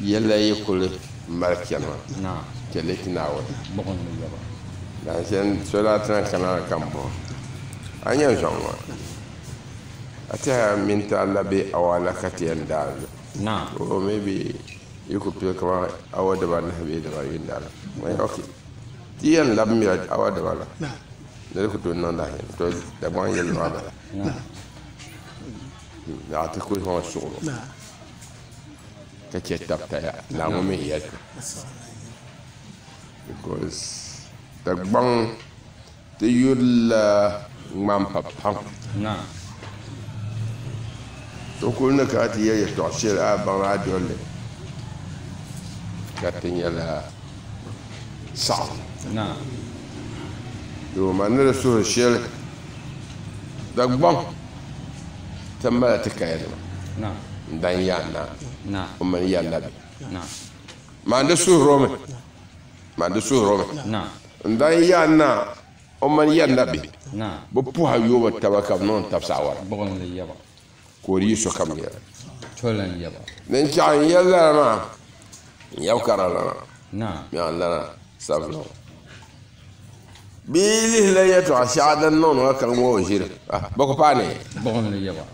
yɛla yi kuli mali chɛnima Naam. chɛ leki naawuni Bɔgɔ ni yaba. dan sen sola tana kana kan bɔ. An yɛn zɔŋ ŋɔ a tiɛha min ta labi awala ka ti yɛn daali Naam. o maybe yi ku pili kama awa daba nahi bee daba yin daala wai ok. Ti yɛn labi mira awa daba la. Ne ku to niŋ dahi to dagbaŋ yɛli maa bala a يعطيك كل هون الشغل نعم كتيتبتها نعمومية because the bang the yul mam papam نعم تقول لك هاتي يا تعشير ابا راديو لي كاتين يلا صعب نعم دوما نرسل الشركة دقبان تملا تكايل نعم. دان نعم. نعم. ومن يانا بي نعم. ما عنده سوه رومي ما عنده سوه رومي نعم. دان نعم. ومن يانا بي نعم. ببوها يوبا تبكى نون تبسع ورا بغن لي يبا كوريسو كم يبا تولن يبا ننشان يلا ما يوكر لنا. نعم. يا لنا. سبلو. biilis la yɛtɔ a sɛgda n nɔŋ wa kaŋ wa o ʒiri bɔkɔ paane bɔgɔ ni yɛba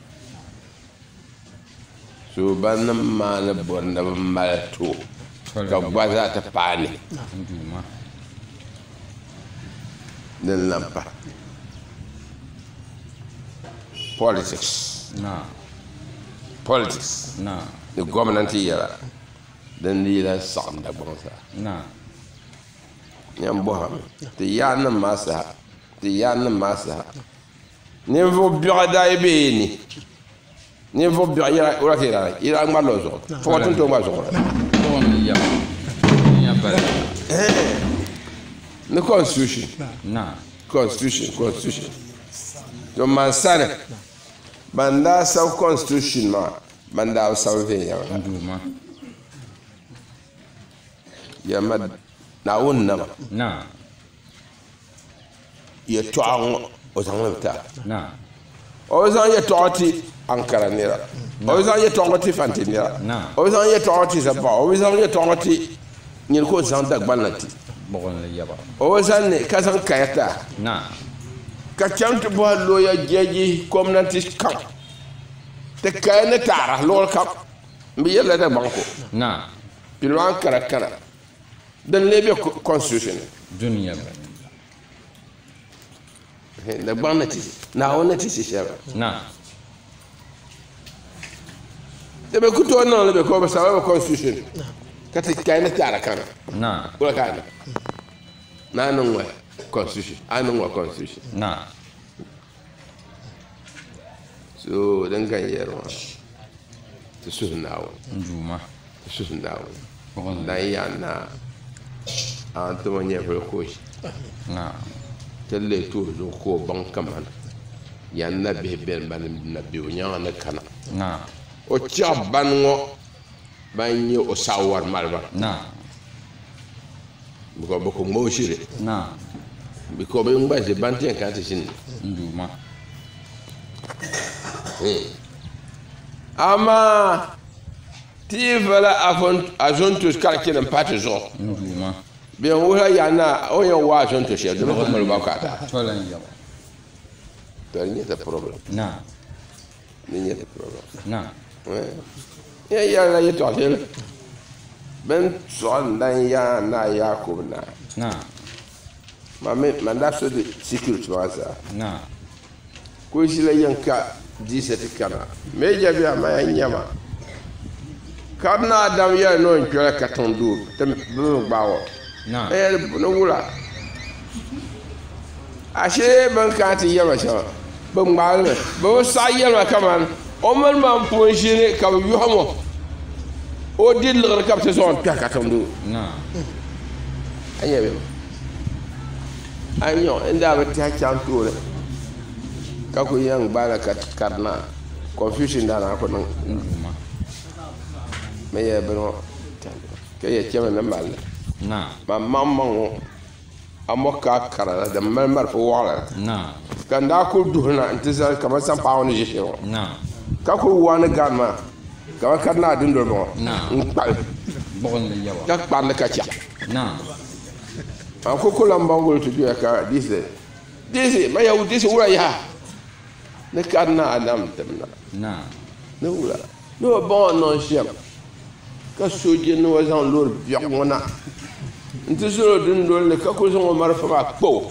so ba nim maa ni bɔri ni bi mali to ka gba zaa ti paani Nduma. din lan pa politics politics ni gɔmnanti yɛla din di yɛla saɣam dagbaŋ saa yɛn bɔhami ti yaa nim maa saha ti yaa nim maa saha ninvuɣu biɛɣu daa yi bee ni ni fo bi o ura ke ira ira ngba lo so fo ko tunto ngba so ko ko ni constitution. Constitution constitution. To man sana banda sa constitution ma banda sa ve ya nduma ya mad na wonna ma. Na. Ya tu'a o zan ta na. O zan ya tu'ati ankara nira o bi zaŋ yɛtɔɣa ti fanti nira o bi zaŋ yɛtɔɣa ti zaba o bi zaŋ yɛtɔɣa ti. Nyiri ko zaŋ dagban na ti o bi zaŋ ka zaŋ kaya ta ka chɛŋ ti bɔhi looya jɛji gɔmnanti kam ti kaya ni taara lɔɔri kam n bi yɛrila dagbaŋ ko Naam. ankara kana din lee co- constitution dagbaŋ na ti naawuni ti si shɛli تبي كنت أنا اللي بكون بس أنا constitution كانت كائنة تعرف كنا نعم ولا كائنة نحن هو constitution أنا هو constitution نعم so dan kan yarwa ta suhun nawa juma ta suhun nawa dan ya na an ta manya farko shi na talle to zo ko ban kaman yan na bihbir ban na biyo yan na kana na o tɛg ban ŋɔ ban nyɛ o saawari maliba. Bikɔ bɛ ko ŋmao shiri bikɔ bɛ ŋgba ʒi ban tɛn kan ti shini amaa ti yi vala azontos kalkinin pati zuɣu. Bin wuhila yana o yɛn waa azontos ya duma kun maliba ka ta to ni nyɛ ta problem. Ni nyɛ ta problem ya ya na yetu atele ben tson dan ya na yakub na na ma me ma da so de security ba sa na ko shi la yanka disa tikana me ja bi ma ya nyama kabna adam ya no nkwara katon do tem bu gbawo na e no wura ashe ban ka ti yaba sha ban gbawo ba sa yaba kaman o mini man pun ʒini ka bi yuɣumo o di liɣiri ka bi ti zaŋ kpɛ ka tim doo Naam. a nyɛ bi a nyɛ n daa bi tiɛha chaŋ tooni ka ku yɛn gbaala ka karina confusion daa na ku niŋ mi yɛ bini ŋɔ ka yɛ chɛmi ni malli ma maŋ maŋ ŋɔ a mɔ kaa kara la din mali malifa waɣala ka n daa ku duhina n ti zali kamar san paɣa ni ʒi shɛli ŋɔ. Ka ku wani gani maa ka naa dundoli ŋɔ Naam. n kpali ka kparili ka Naam. a ku ku lan ban wuli ti duya ka diisi diisi ma yɛ diisi wula yaha ni kari naa adam timna ni wula ni wa baŋ niŋ shɛm ka sooje ni wa zaŋ loori biɛɣu ŋɔ na. N ti zoro dundoli ni ka ku zaŋ o marafa maa kpao.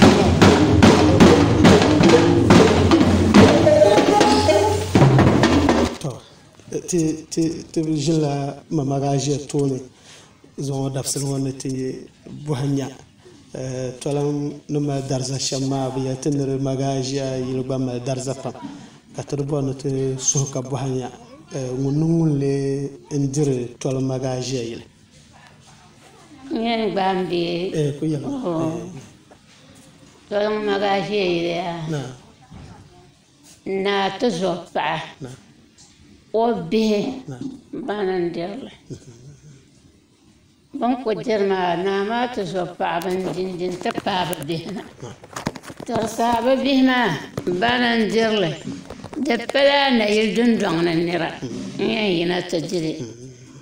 ti ʒila ma maga ʒiya tooni zaŋo dabisili ŋo ni ti bɔhi nya. Eh, tɔlam ni mali dariza shɛm maa bi yɛli ti ni di maga ʒiya yili gba mali dariza pam. Ka ti di bɔri ni ti suhu ka bɔhi nya. Eh, ŋun ni ŋun le n diri maga ʒiya yili. Yiliya. Na. Naa ti zuɣu paɣa. O bihi na bana n dirili bin ku diri maa naa maa ti zuɣu paɣa bin dindin ti paai bi bihi na tɔrisaa bi bihi maa bana n dirili di pala na yili dundoŋ ni nira n yɛn yina ti diri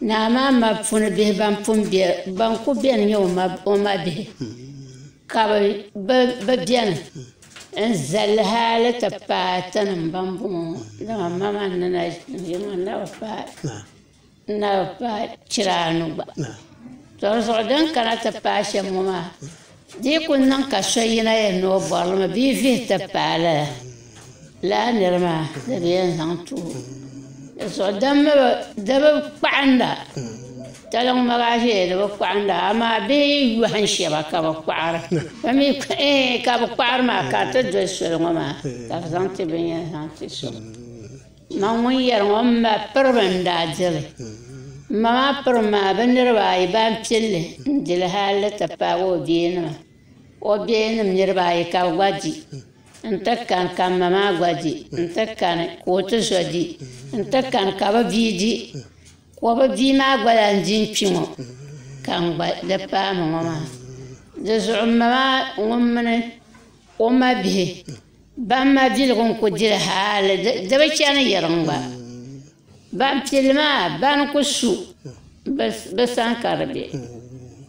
naa maa ma puni bihi ban ku biɛni nyɛ o ma bihi ka bi biɛni نزلها لتباتن بامبو لما ما ننا يمنا وفا نوفا شرانو با. نعم. ترصدن كانت تباشا ماما دي كنا كشينا ينو بالما بي فيه تبالا لا نرمى دبيان سانتو صدام دبب قعنا. تلون مغاشي بقوا عندها ما بي وحن شبكة بقعر فمي إيه كبقعر ما كاتد السلم ما تفزنت بيا زنت السلم ما مير وما برمن داجلي ما برما بنربا يبان بسلي دل هالة تباو بينما وبينم نربا يكاو غادي nta kan kan mama gwaji nta kan kotu sodi nta kan kaba biji Koba bia maa gɔla n di n kpi ŋɔ ka n gba di paami ŋɔ maa di zuɣu ma maa ŋun mini o ma bihi ban ma biligu n ku diri haali di bi chɛni yiri n gba ban pili maa ban ku su bi sani ka di bɛ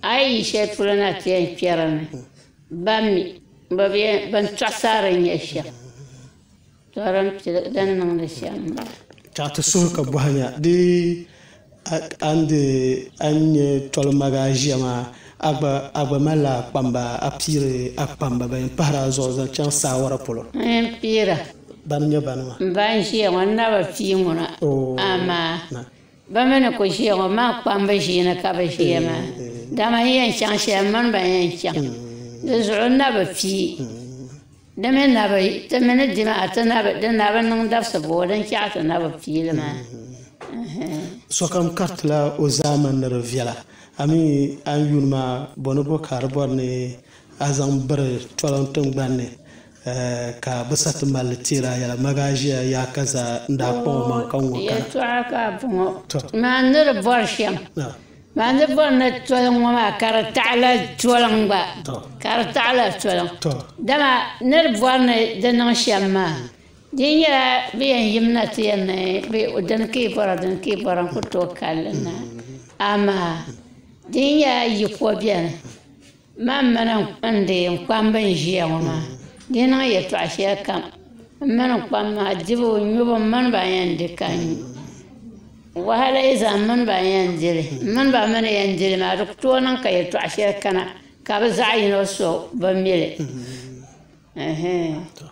a yi yi shɛli polo na ti yɛn kpɛri ni ban mi bin tɔɣisari n nyɛ shɛm to din niŋdi shɛm maa ka ti suhu ka bɔhanya di an tɔli maga ʒiya maa a gba a gba malila a piiri a kpamba ban yɛn pahari a zuɣu zaŋ saawara polo n yɛn piira bani nyɛ bani maa n ban ʒiya ŋo n na. bi pii ŋo na Oo. amaa na ba mini ku ʒiya ŋo maa kpambi ʒiini ka bi ʒiya maa dama n yɛn chaŋ shɛli mini ban yɛn chaŋ di zuɣu na bi pii di mi na bi ti mini di maa ti na bi di na bi niŋ dabisi boo din chaɣu ti na bi piili maa sokam karitila o zamani ni di viɛla. Ami an yuli maa bɔni bo ka di bɔri ni a zaŋ biri tingbanni eh, ka bi sa ti malli teera yɛla. Maga ʒiya yaa ka za n daa kpaŋ o maŋ ka ŋɔ yɛltɔɣa ka bɔŋɔ. Maa ni di bɔri shɛm. Na, maa ni bɔri ni tɔlim ŋɔ maa ka di taɣala gba. Ka di taɣala dama ni di bɔri ni di niŋ shɛm maa. Di nyɛla bi yɛn yimna ti yɛn ni bi- din ka yi bɔra din ka yi bɔra n ku tooi kalli na amaa di nyɛla yi ko biɛni man mini n di n kpambi n ʒiya ŋɔ maa di niŋ yɛltɔɣa shɛli kam n mani kpam maa dibu nyubu n mani ba yɛn di ka wahala yi zaŋ mani ba yɛn dili n mani ba mani yɛn dili maa di tooi niŋ ka yɛltɔɣa shɛli kana ka bi zaɣ yino so bi mili di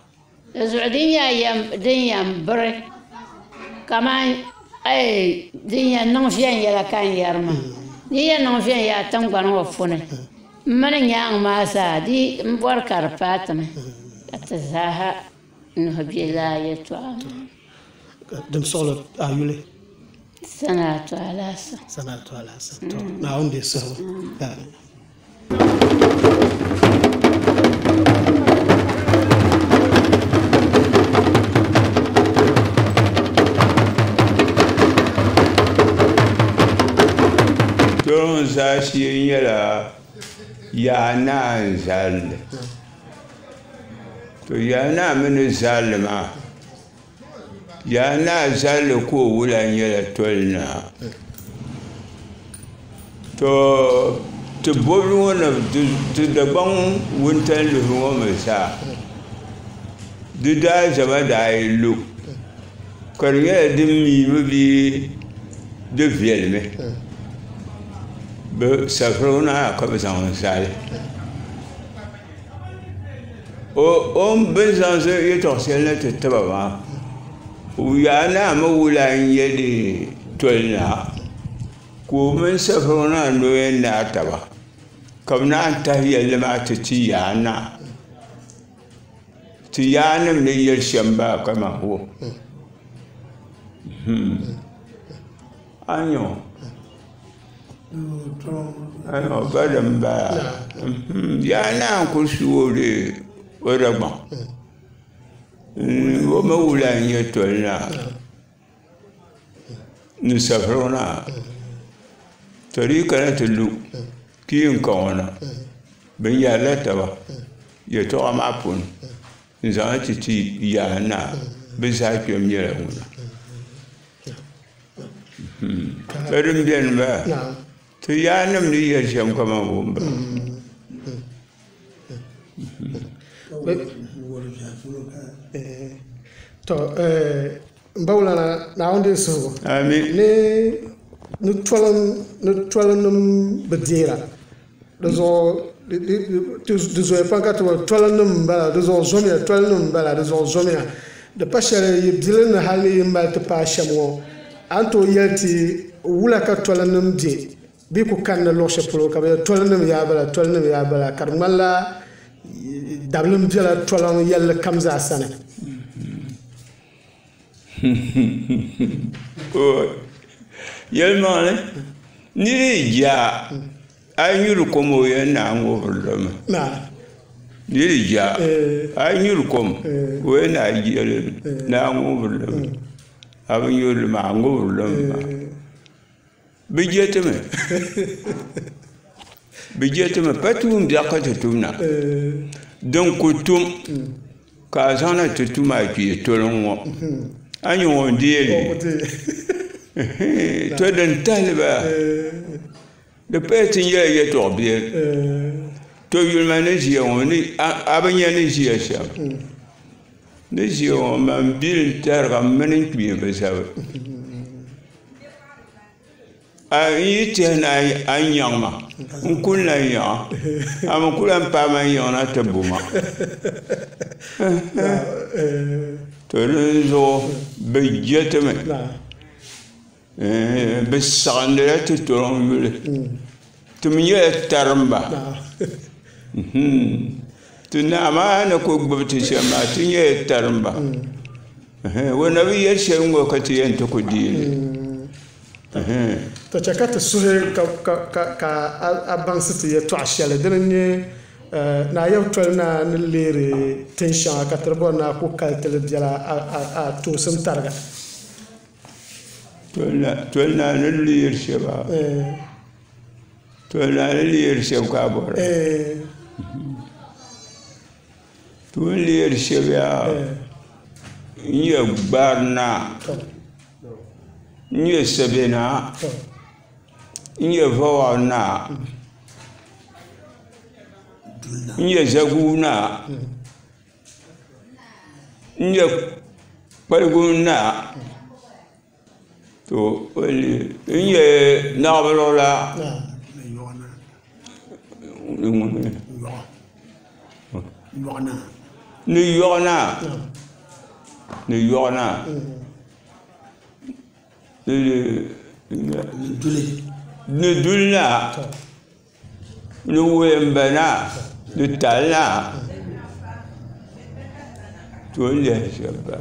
zuɣu din yɛn din yɛn biri. Kamani din yɛn niŋ viɛnyɛla ka n yɛrima din yɛn niŋ viɛnyɛla tingbani ŋɔ puni. N nyaangi maa zaa di n bɔri ka di paatimi. Ka ti zaaha nuhi bɛ laa yɛltɔɣa dim soɣali a yuli sana alaasa sana to naawuni siɣibu Turon sashi nyɛla yaa naa n zalli to yaa naa mini zalli maa yaa naa zalli ko o wula nyɛla toli naa to ti bobli ŋɔ ni ti dagbaŋ wuntaŋ luhi ŋɔ mi zaa di daa zama daa yi lu. Ka di nyɛla din miimi bee bi safirigu naa ka bi zaŋ zali o bin zaŋ so yɛltɔɣa shɛli na ti tiba maa yaa naa mi wula n yɛ di toli naa ka o mini safirigu naa noo yɛn naa taba ka bi naan tahi yɛlli ti ti yaa naa ti yaa nim ni yɛli shɛm baa ka ma wo an yɛ ọ̀gbọ́dọ̀ ń bá a yá náà kó siwo de o da gbọ́n o ma wuli a nyɛ tɔli na ni safiri na tɔli kana ti lu kii n ka ŋɔ na bin yaala taba yɛtɔɣa maa puuni n zaŋa ti ti yaa na bi zaa kpɛm nyɛla ŋuna. Tɔli n biɛni baa. Tuyanım diyeceğim kama bomba. To eh, mbawlana na onde so. Amen. Ne nutwalan nutwalanum bedira. Dozo dozo e panka to twalanum bala dozo zomia twalanum bala dozo zomia. De pashere yibdilen hali mbal pa shamwo. Anto yelti wula ka twalanum di. bɩ kʋ kãnda lɔgsɛ pʋlg ka b yaa tol nim yaa bala tol nim yaa bala ka d ŋmanla dablem biɛla tolg yɛlli kam zaa sani yɛl maŋli nid y jaa a yũr kom o yɛn na n wʋbrlame nid y jaa a yũr kom o yɛn na a jɛlm na n wʋbrlame a b yʋrlma a wʋbrlame bejeteme bejeteme pa tuum zaka tɩ tʋmna ka a zãna tɩ tʋma a kɩɩs tolẽ wõ a yẽ wõ deele tɩ dẽn taslba d pa tɩ n yaa yetog beel ne ʒia wõ a ne ʒia sɛm ne bil n targam me ne n a yi tihi na a n nyaŋ ma n kuli na n nyaŋa a mi kuli n paai ma n ti buma to din zuɣu bi jɛtimi bi saɣindila ti tɔrɔŋ yuli ti mi nyɛla tarimba ti naa maa ni ku gbubi ti shɛm maa ti nyɛla tarimba na bi yɛri shɛli ŋɔ ka ti yɛn ti ku deeli to chakati suhi ka, ka, ka, ka a baŋsi ti yɛ tɔɣa shɛli dini n e, nyɛ uh, ni ni leeri tin ka tiri bɔr naa ku kal tili biɛla a, a, a toosim tariga na ni leeri shɛba e. toli ni leer shɛba ka bɔra e. tun leeri shɛba ya. N yɛ gbari na n yɛ sabina n yɛ vawa naa n yɛ zagu naa n yɛ kpaligu naa to n yɛ naɣabalo la. Ni yɔɣu ni yɔɣu mm. ni duli na ni wemba na ni tali na to n lɛhi shɛba ba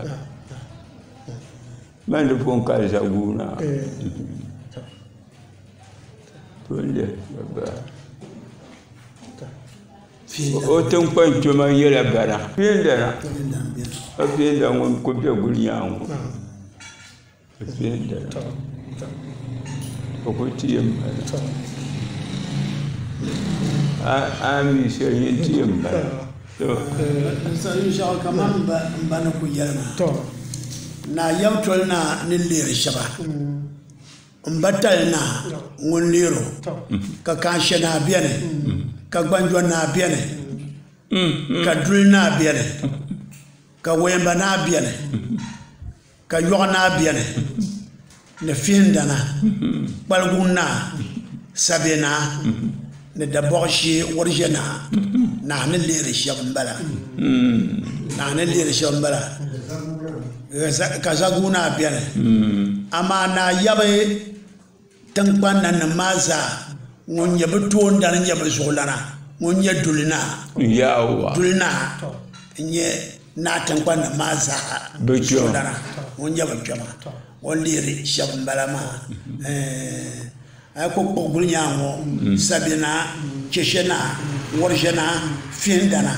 man di pun ka zaguuna to n lɛhi shɛba ba o tinkpan kpɛma nyɛla bana fiindana a fiinda ŋun ku be guli nyaaŋa a fiindana kokotiam an sẽn yẽ ba. Na tol na ni tali na ŋun leero ka kanshe naa mm. ka gbanjɔ naa bɛni mm. ka duli naa bɛni ka wɛmba naa bɛni mm. ka yɔg naa ni fihindana kpaligu naa sabi naa ni dabɔɣu shee wurizɛ naa naa ni leeri shɛba n bala. Naa ni n bala. Ka zaguna naa biɛni amaa naa yabi tinkpanna nim maa zaa ŋun nyɛ bi toondana nyɛ bi zuɣulana ŋun nyɛ duli naa yawa duli naa n nyɛ naa tinkpanna maa zaa zuɣulana ŋun nyɛ bi kpɛma waleere shɛba n bala maa mhm. eh, a ko kpɔgbuli nyaaŋɔ mhm. sabina cheshena wɔrishena fiindana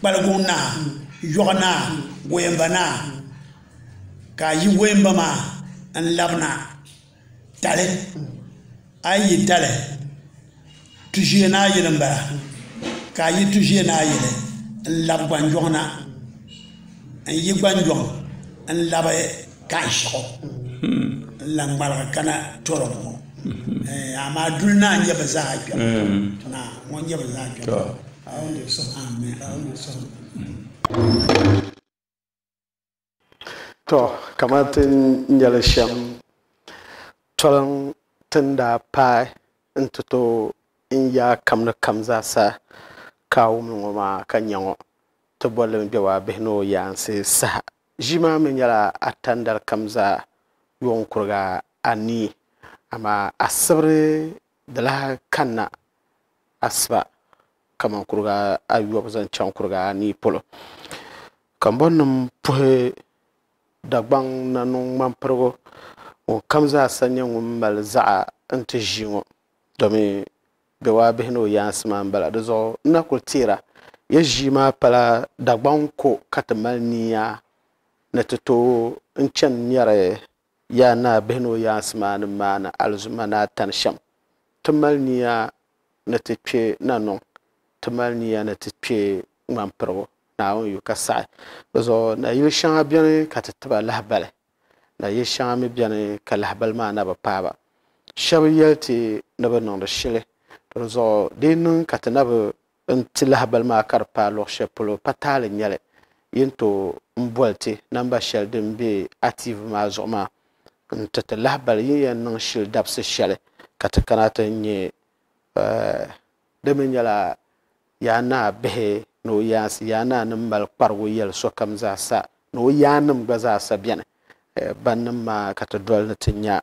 kpalguna yɔgna goyambana ka a yi goyamba maa n labina tali a yi tali tuzie naa yili n bala ka yi tuzie naa yili n labi gbanjɔŋna n yi gbanjɔŋ n labi eh, kanshaɣu n la ŋmaligi kana tɔri ŋɔ amaa duli naa n nyɛ bi zaa kpɛm na ŋɔ n nyɛ bi zaa kpɛm amen to kamar ti nyɛli shɛm. Tɔlim tin daa paai n ti to n yaa kam ni kam zaasa. Ka a wumni ŋɔ maa ka nya ŋɔ. Ti bolli mi bɛ waa bihi ni o yaansi saha. Ʒii maa mi nyɛla a tandali kam zaa yuɣum kuriga anii amaa a sibiri di lahi kanna asiba kamani kuriga ayɔbu zaŋ chaŋ kuriga anii polo. Kambɔnnim puhi dagbaŋ na niŋ ŋmampirigu ŋun kam zaasa nyɛ ŋun mali zaɣa n ti ʒi ŋɔ. Domi bɛ waa bihi ni o yaansi maa n bala. Di zuɣu n na kuli teera ya ʒii maa pala dagbaŋ ko ka ti mali niya ni n chani nyɛri yaa naa bihi ni o yaansi maa ni maani alizuma ni a tani shɛm ti mali niya ni ti kpe na niŋ ti mali niya ni ti kpe ŋmampirigu naawuni yu ka saɣi na yili shɛŋa biɛni ka ti tiba lahabali na yili shɛŋa mi biɛni ka lahabali maa na bi paaba shɛba yɛli ti ni bi niŋdi shili di zuɣu di niŋ ka ti na bi ti lahabali maa ka di paai luɣu shɛli polo nyɛli yin to n boli ti namba shɛli din bɛ atiivi maa zuɣu maa n ti lahabali yin yɛn niŋ shili dabisi shɛli ka ti kana ti nyɛ di mi nyɛla yaa naa bihi ni o yaansi yaa naa ni mali kparigu yɛli sokam zaasa ni o yaanim gba zaasa biɛni bannim maa ka ti doli ni ti nya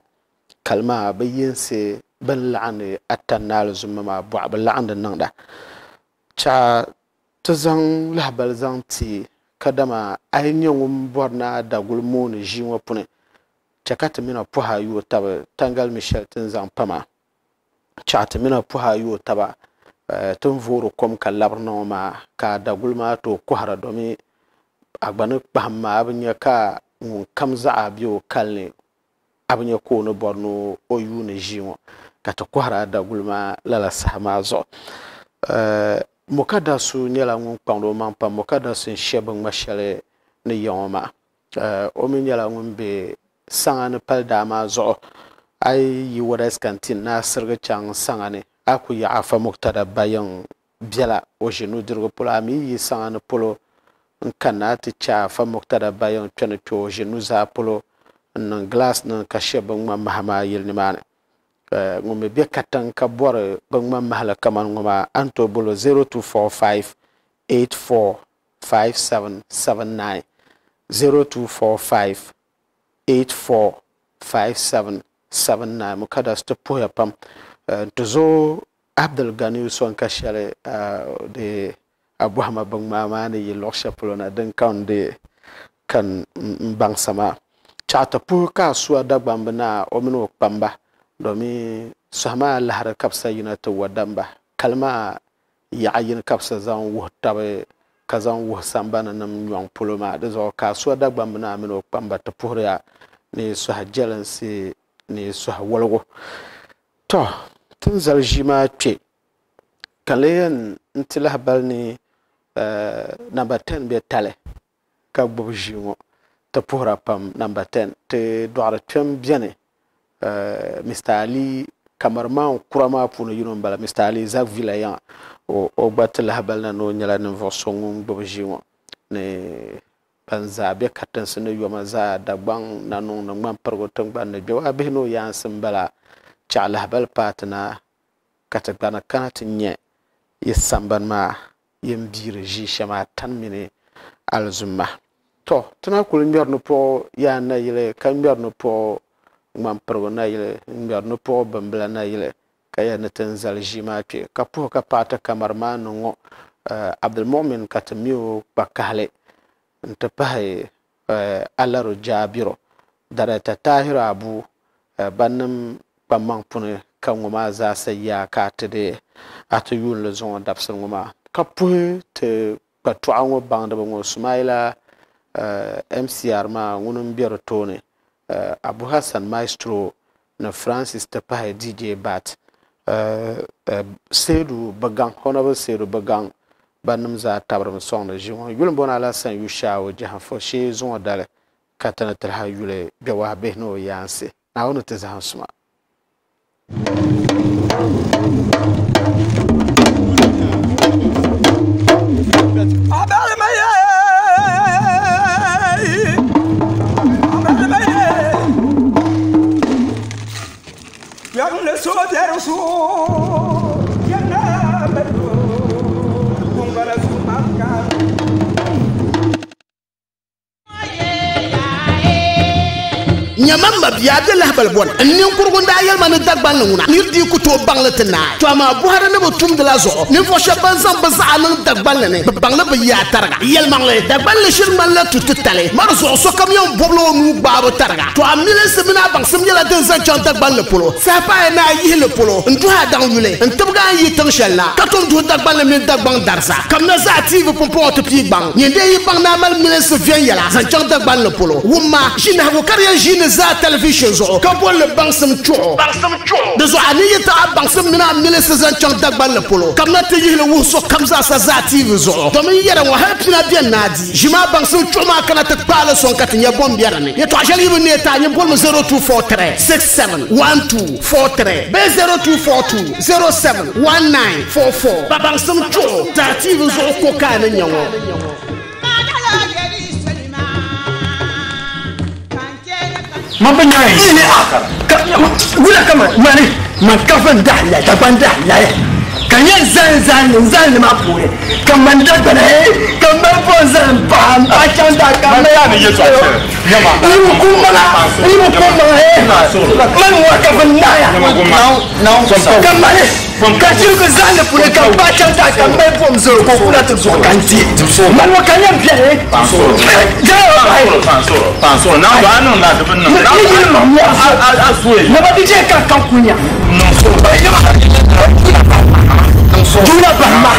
kalimaa bi yinsi bin laɣandi atannaali zuma maa bɔɣu bi laɣandi niŋda cha ti zaŋ lahabali zaŋ ti kadama a yi nyɛ ŋun bɔri na daguli mooni ʒii ŋɔ puni chɛ ka ti mina pɔha ayooi tabi tangali mi shɛli ti ni zaŋ pa maa ti mina pɔha ayooi taba ti ni voori kom ka labiri na maa ka daguli maa tooi kɔhira domi. A gba ni kpahim maa a bi nya ka ŋun kam zaɣa bɛ o kali ni a bi nya ka o ni bɔri ni o yuuni ʒii ŋɔ ka ti kɔhiri a daguli maa lala saha maa zuɣu mokadasu nyɛla ŋun kpaŋdi o maŋ pam mokadasu n shɛ bin ŋma shɛli ni ŋɔ maa o mi nyɛla ŋun bɛ saŋa ni pali daa maa zuɣu a yi wadas kantin na a sirigi chaŋ saŋa ni a ku yaɣa afa muktada bayin biɛla o ʒi nudirigu polo. A mi yi saŋa ni polo. N kana ti cha fa muktada bayan kpɛni kpɛ o ʒi nuzaa polo. N niŋ gilaas niŋ ka shɛ bin ŋma maha maa yili nimaani ŋun mi bɛ katiŋ ka bɔri bin ŋma mahali kamani ŋɔ to bolo 0245 84 5779 0245 84 5779 mukada su ti pam. Ti zo abdul gani son ka shɛli di abɔhama bin ŋmaa yi luɣu shɛli polo na din kan di kan n baŋsa maa ka suwa dagbambi na o kpamba. Domin suhu maa lahari kabisa yina ti wa damba kalima yaɣa yini kabisa zaŋ wuhi tabi ka zaŋ wuhi sambani nim nyɔŋ polo maa di zuɣu ka na mini o kpamba ti puhiriya ni suhu jɛlinsi ni suhu wɔligu to tin zali ʒii maa kpe ka le yɛn n ti lahi bali ni namba 10 bɛ tali ka gbubi ʒii ŋɔ ti puhira pam namba 10 ti dɔɣiri kpɛm biɛni mr ali kamaraman kura maa puuni yino n bala mr ali zak villa yaŋa o gba ti lahi bali na ni o. Nyɛla ninvuɣu so ŋun gbubi ʒii ŋɔ ni ban zaa bɛ katinsi ni yoma zaa dagbaŋ nanуŋ ni ŋmanpirigu tingbanni bihi ni o yaansi n bala. Chaɣu lahabali paati na ka ti gbani kana ti nyɛ yi sambani maa yin biiri ʒii shɛm atan mini alizuma to tina kuli ŋmɛri ni puɣu yaan na yili ka ŋmɛri ni puɣu ŋmanpirigu na yili ŋmɛri ni puɣu bimbila na yili ka yɛn ni ti n zali ʒii maa kpɛ ka puhi ka paati kamari maa ni ŋɔ abdulmumin ka ti mi o kpa kahali n ti pahi alaro jaabiro darata tahiru abu ban nim kpamaŋ puni ka ŋɔ maa zaasa yaa ka ati di ati yuunli zuŋɔ dabisili ŋɔ maa ka puhi ti kpatɔɣu ŋɔ baŋdiba ŋɔ sumaila mcr maa ŋuni n bɛ di tooni abu hassan maestro ni francis ti pahi dj bat. Seedu bigaŋ honorable seedu bigaŋ ban nim zaa tabirimi sɔŋ ni ʒi ŋɔ yuli n bɔna alasan yu shaawo jahanfo shee zuŋɔ dali ka ti ni ti lahi yuli bɛ wahi bihi ni o suma. só deram som. Nyama ma biya de lahbal bon. Nin kurgun da yel man dagban nguna ni di ku to bang le tna to ma buhara ne botum de la zo. Ni fo shaban zam ba za nan dagban ne ba bang le ba ya targa. Yel mang le. Dagban le shir man la tutu tale. Mar zo so kam yon boblo nu ba ba targa. To a mile se mina bang sim yela den zan chan dagban le polo sa pa na yi le polo ndu ha dang yule ntub ga yi tang shella ka ton du dagban le min dagban darsa kam na za ti bu pompo to pi bang. Ni de yi bang na mal mile se vien yela zan chan dagban le polo wumma jina ko kariya jina za television zuɣu. Ka bolli baŋsim chuɣu di zuɣu a ni yi taɣa baŋsim mini a milisi zaŋ chaŋ dagban li polo. Kam na ti yihili wuhi so kam zaasa zaa tv zuɣu. Domin yɛra ŋɔ hali pina biɛni na di. Ʒima baŋsim chuɣu maa kana ti kpaali sɔŋ ka ti nyɛ bɔm biɛri ni. Yɛtɔɣa shɛli yibi ne ta a nyɛ bolimi 0243 67 1243 bee 0242 07 1944 ba baŋsim chuɣu taa tv zuɣu ko kaa ni nyɛ ŋɔ mabanyaye ini eh, eh, akara ah, gula kama mani man kafan dahla taban dahla eh. kan yan zan zan zan ma pure kan man da bana kan man fo zan pa pa chan da kan man ya ne yeso yama ni ku mala ni ku mala man wa kafan daya now now kan man kaciko zande kuleka mpacanta kambepo mzolo kokula tozwa kanti malwa kanya mpyare na babije kakankunya dula bama